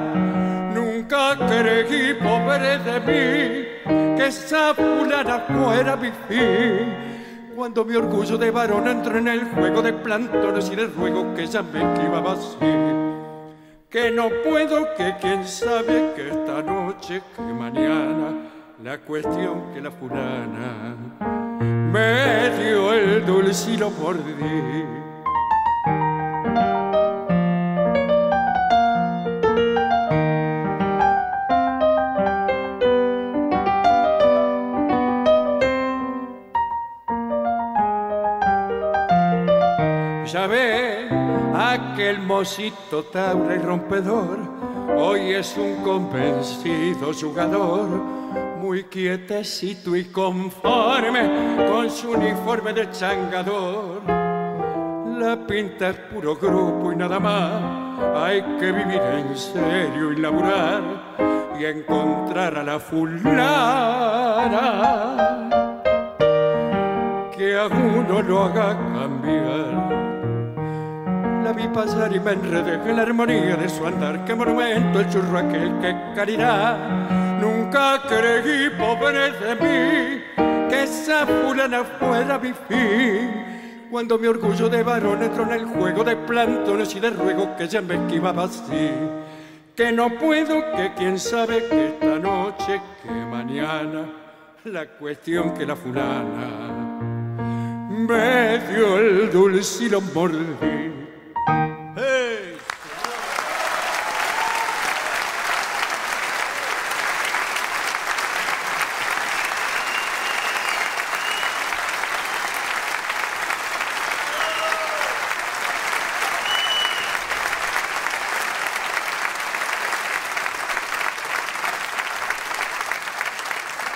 Nunca creí, pobre de mí, que esa fulana fuera mi fin. Cuando mi orgullo de varón entró en el juego de plantones y de ruego que ya me esquivaba así. Que no puedo, que quién sabe que esta noche, que mañana, la cuestión que la fulana me dio el dulce y lo mordí. Ya ve, aquel mocito taura y rompedor, hoy es un convencido jugador, muy quietecito y conforme con su uniforme de changador. La pinta es puro grupo y nada más, hay que vivir en serio y laburar y encontrar a la fulana que a uno lo haga cambiar. La vi pasar y me enredé en la armonía de su andar. Qué monumento el churro aquel que caridad. Nunca creí, pobre de mí, que esa fulana fuera mi fin. Cuando mi orgullo de varón entró en el juego de plantones y de ruego que ya me esquivaba así. Que no puedo, que quién sabe que esta noche, que mañana, la cuestión que la fulana me dio el dulce y lo mordí. ¡Hey!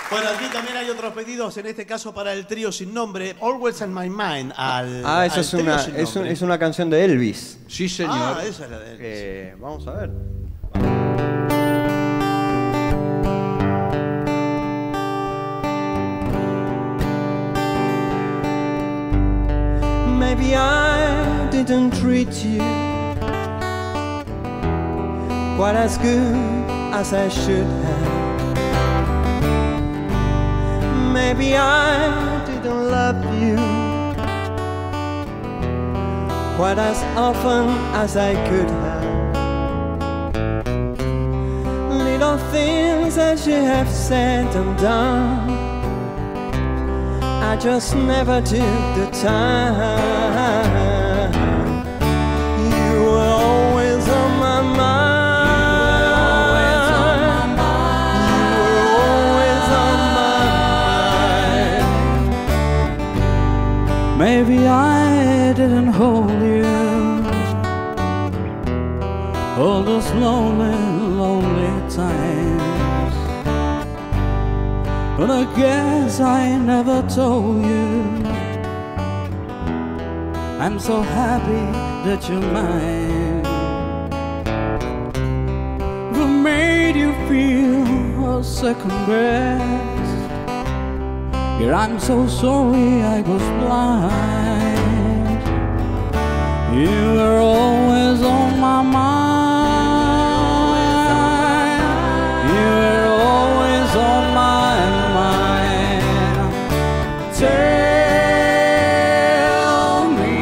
Bueno, aquí también hay otros pedidos, en este caso para el trío sin nombre, Always in My Mind. Al, Ah, esa al es trío una, sin es, un- es una canción de Elvis. Sí, señor. Ah, esa es la de él. Eh, vamos a ver. Maybe I didn't treat you quite as good as I should have. Maybe I didn't love you quite as often as I could have. Little things that you have said and done, I just never took the time. Maybe I didn't hold you all those lonely, lonely times. But I guess I never told you. I'm so happy that you're mine. Who made you feel a second best? Yeah, I'm so sorry I was blind. You were always on my mind. You were always on my mind. Tell me,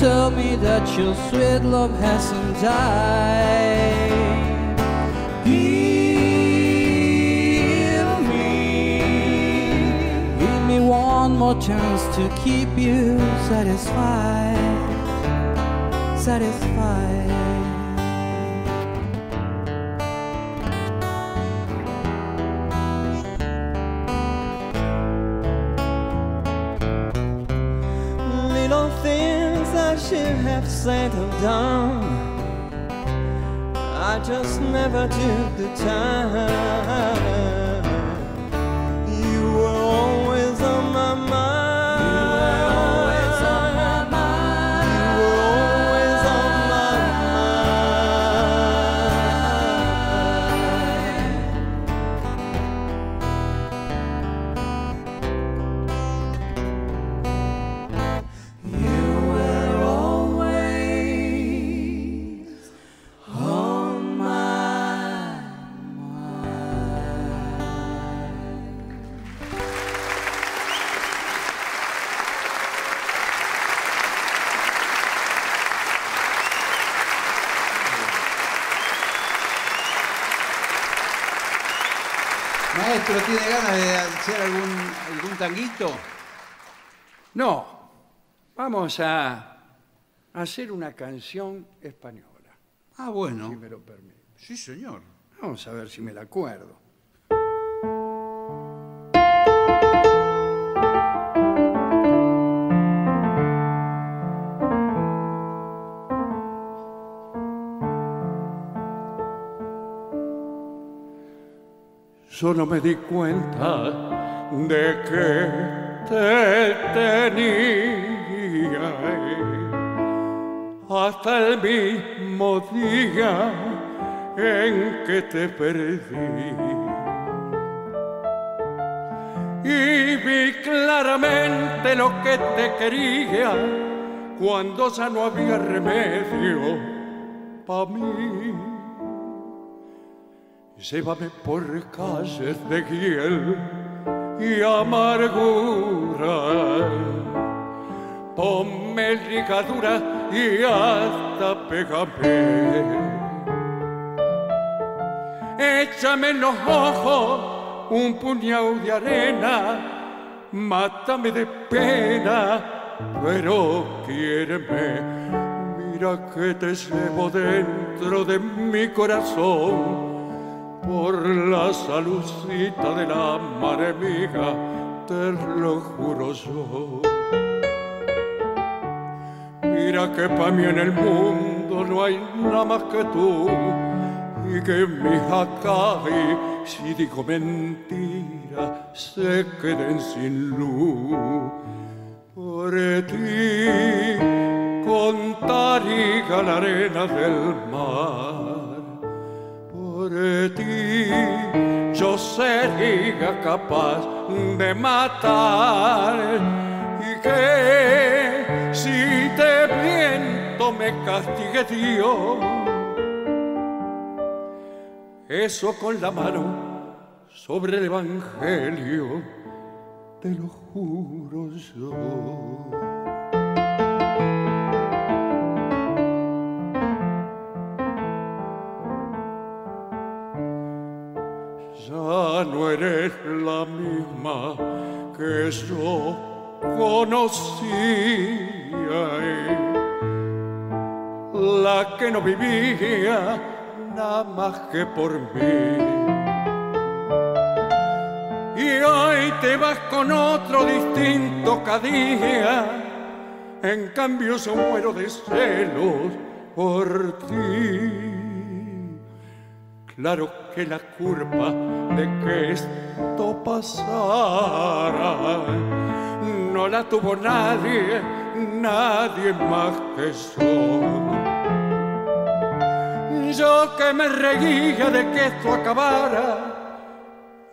tell me that your sweet love hasn't died. Chance to keep you satisfied, satisfied. little things I should have said and done. I just never took the time. No, vamos a hacer una canción española, Ah, si bueno. me lo permite. Sí, señor. Vamos a ver si me la acuerdo. Solo me di cuenta de que te tenía hasta el mismo día en que te perdí. Y vi claramente lo que te quería cuando ya no había remedio para mí. Llévame por calles de hiel y amargura. Ponme ligadura y hasta pégame. Échame en los ojos un puñado de arena, mátame de pena, pero quiéreme. Mira que te llevo dentro de mi corazón por la saludcita de la mar amiga, te lo juro yo. Mira que para mí en el mundo no hay nada más que tú y que mis acá si digo mentira se queden sin luz. Por ti contaría la arena del mar por ti. Yo sería capaz de matar. Y que si te miento me castigue Dios. Eso con la mano sobre el evangelio te lo juro yo ya no eres la misma que yo conocía, la que no vivía nada más que por mí. Y hoy te vas con otro distinto cada día, en cambio yo muero de celos por ti. Claro que la culpa de que esto pasara no la tuvo nadie, nadie más que yo. Yo que me reía de que esto acabara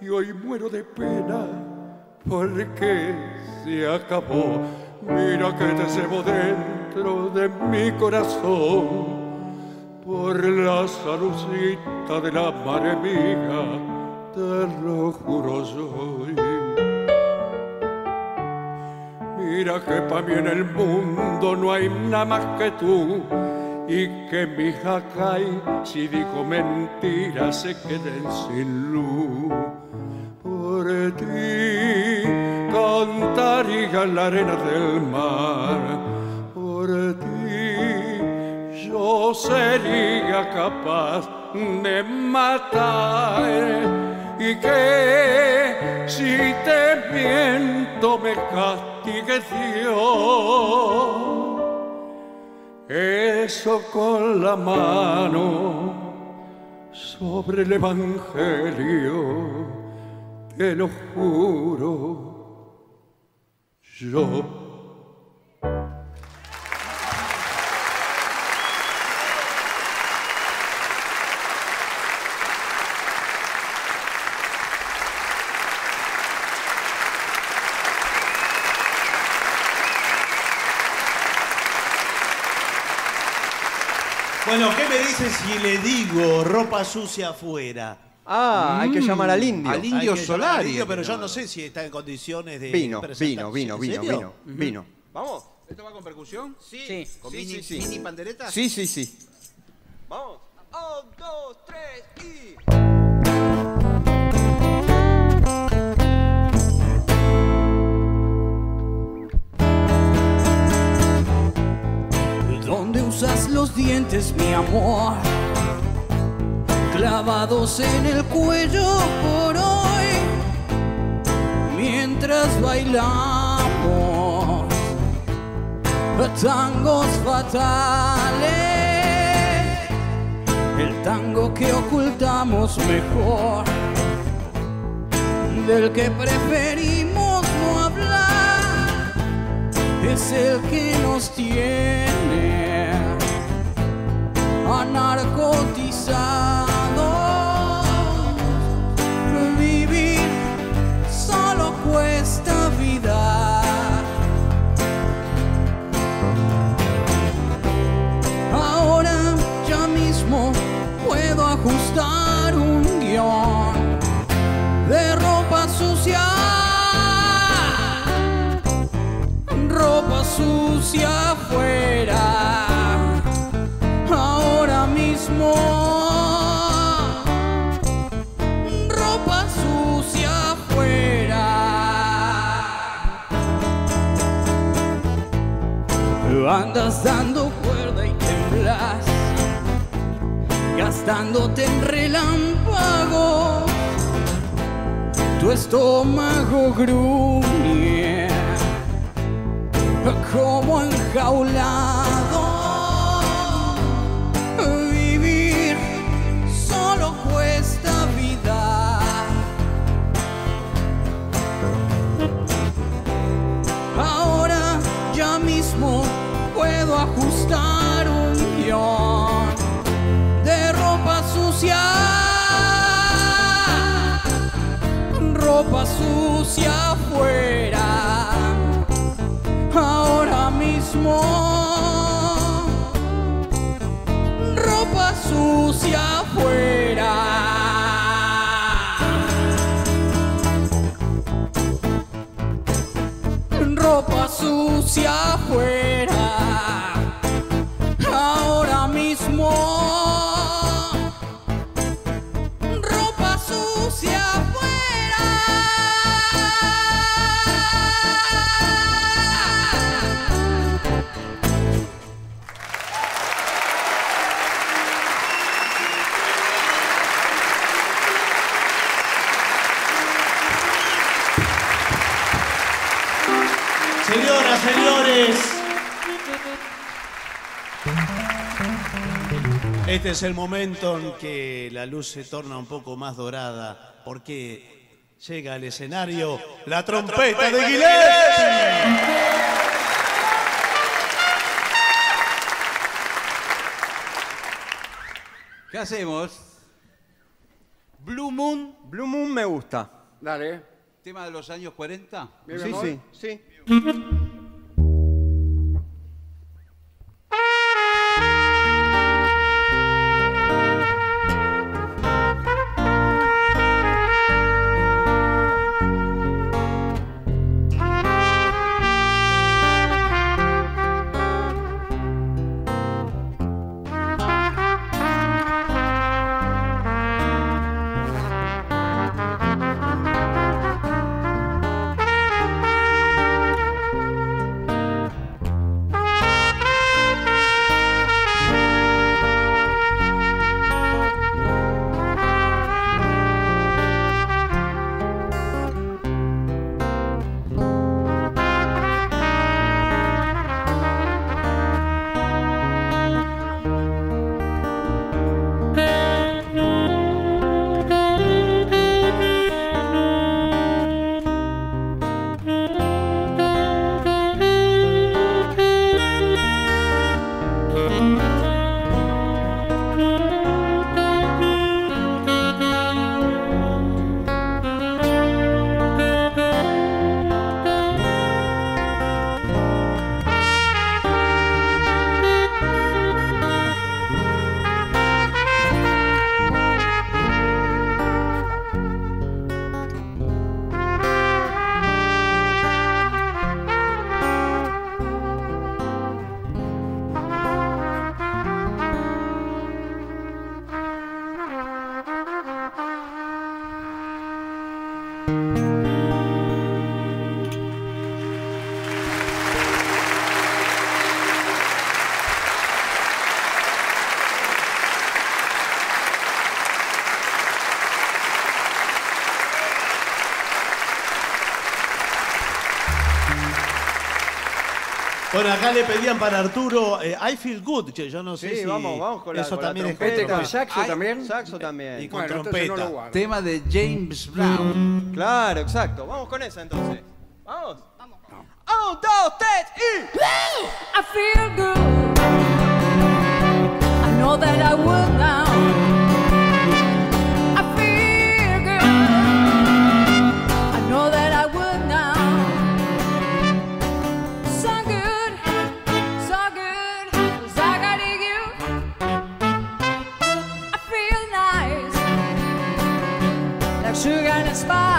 y hoy muero de pena porque se acabó. Mira que te llevo dentro de mi corazón por la saludcita de la mar amiga, te lo juro yo. Mira que para mí en el mundo no hay nada más que tú y que mi jacay, si digo mentiras, se queden sin luz. Por ti cantaría la arena del mar, por ti yo sería capaz de matar y que si te miento me castigue Dios. rezo con la mano sobre el Evangelio, te lo juro, yo. Bueno, ¿qué me dice si le digo ropa sucia afuera? Ah, hay que llamar al indio. al indio que llamar al Solari. indio, pero yo no sé si está en condiciones de Vino, vino, vino, ¿En vino, serio? vino, vino. ¿Vamos? ¿Esto va con percusión? Sí. ¿Con sí, mini, sí, sí. mini panderetas? Sí, sí, sí. Vamos. Un, dos, tres y. usas los dientes, mi amor, clavados en el cuello por hoy, mientras bailamos tangos fatales, el tango que ocultamos mejor, del que preferimos no hablar es el que nos tiene anarcotizados. Vivir solo cuesta vida. Ahora ya mismo puedo ajustar un guion de ropa sucia ropa sucia afuera. Andas dando cuerda y temblas. Gastándote en relámpagos. Tu estómago gruñe como enjaulado. Sucia afuera ahora mismo. Ropa sucia afuera. Ropa sucia afuera. Este es el momento en que la luz se torna un poco más dorada porque llega al escenario la trompeta, de Guilherme. ¿Qué hacemos? Blue Moon, Blue Moon me gusta. Dale. tema de los años 40. mi Sí, sí, sí. Bueno, acá le pedían para Arturo eh, I Feel Good, yo no sé Sí, si vamos, vamos con la, eso con la también es trompeta. Este con saxo Ay, también. Saxo también. Y con Bueno, entonces no trompeta. lo guardo. Tema de James Brown. Claro, exacto. Vamos con esa entonces. Vamos. Vamos. Un, dos, tres y. I feel good. I know that I would now. Sugar and spice.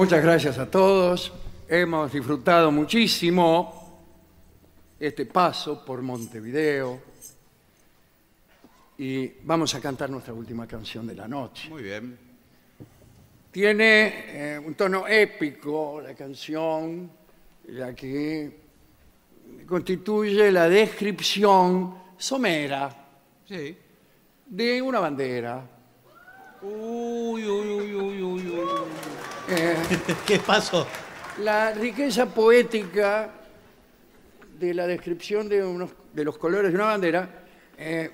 Muchas gracias a todos. Hemos disfrutado muchísimo este paso por Montevideo. Y vamos a cantar nuestra última canción de la noche. Muy bien. Tiene eh, un tono épico la canción, ya que constituye la descripción somera Sí. de una bandera. Uy, uy, uy, uy, uy, uy. Eh, <laughs> ¿Qué pasó? la riqueza poética de la descripción de, unos- de los colores de una bandera eh,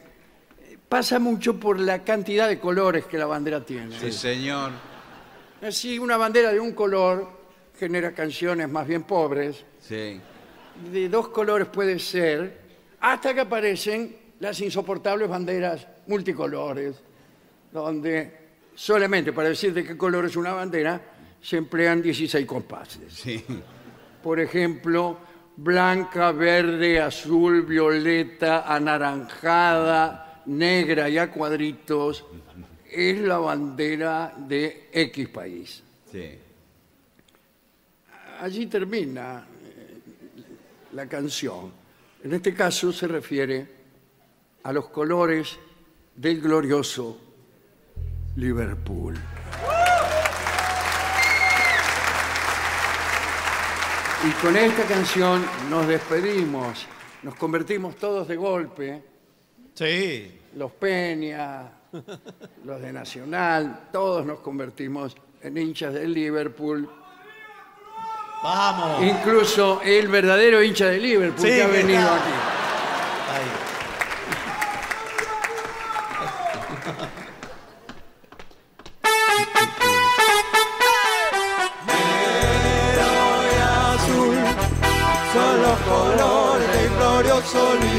pasa mucho por la cantidad de colores que la bandera tiene. Sí, señor. Así, una bandera de un color genera canciones más bien pobres, Sí. de dos colores puede ser, hasta que aparecen las insoportables banderas multicolores, donde solamente para decir de qué color es una bandera se emplean 16 compases. Sí. Por ejemplo, blanca, verde, azul, violeta, anaranjada, negra y a cuadritos es la bandera de X país. Sí. Allí termina eh, la canción. En este caso se refiere a los colores del glorioso Liverpool. Y con esta canción nos despedimos, nos convertimos todos de golpe, Sí. los Peña, los de Nacional, todos nos convertimos en hinchas del Liverpool. Vamos. Incluso el verdadero hincha de Liverpool Sí, que ha venido ¿verdad? aquí. Glorioso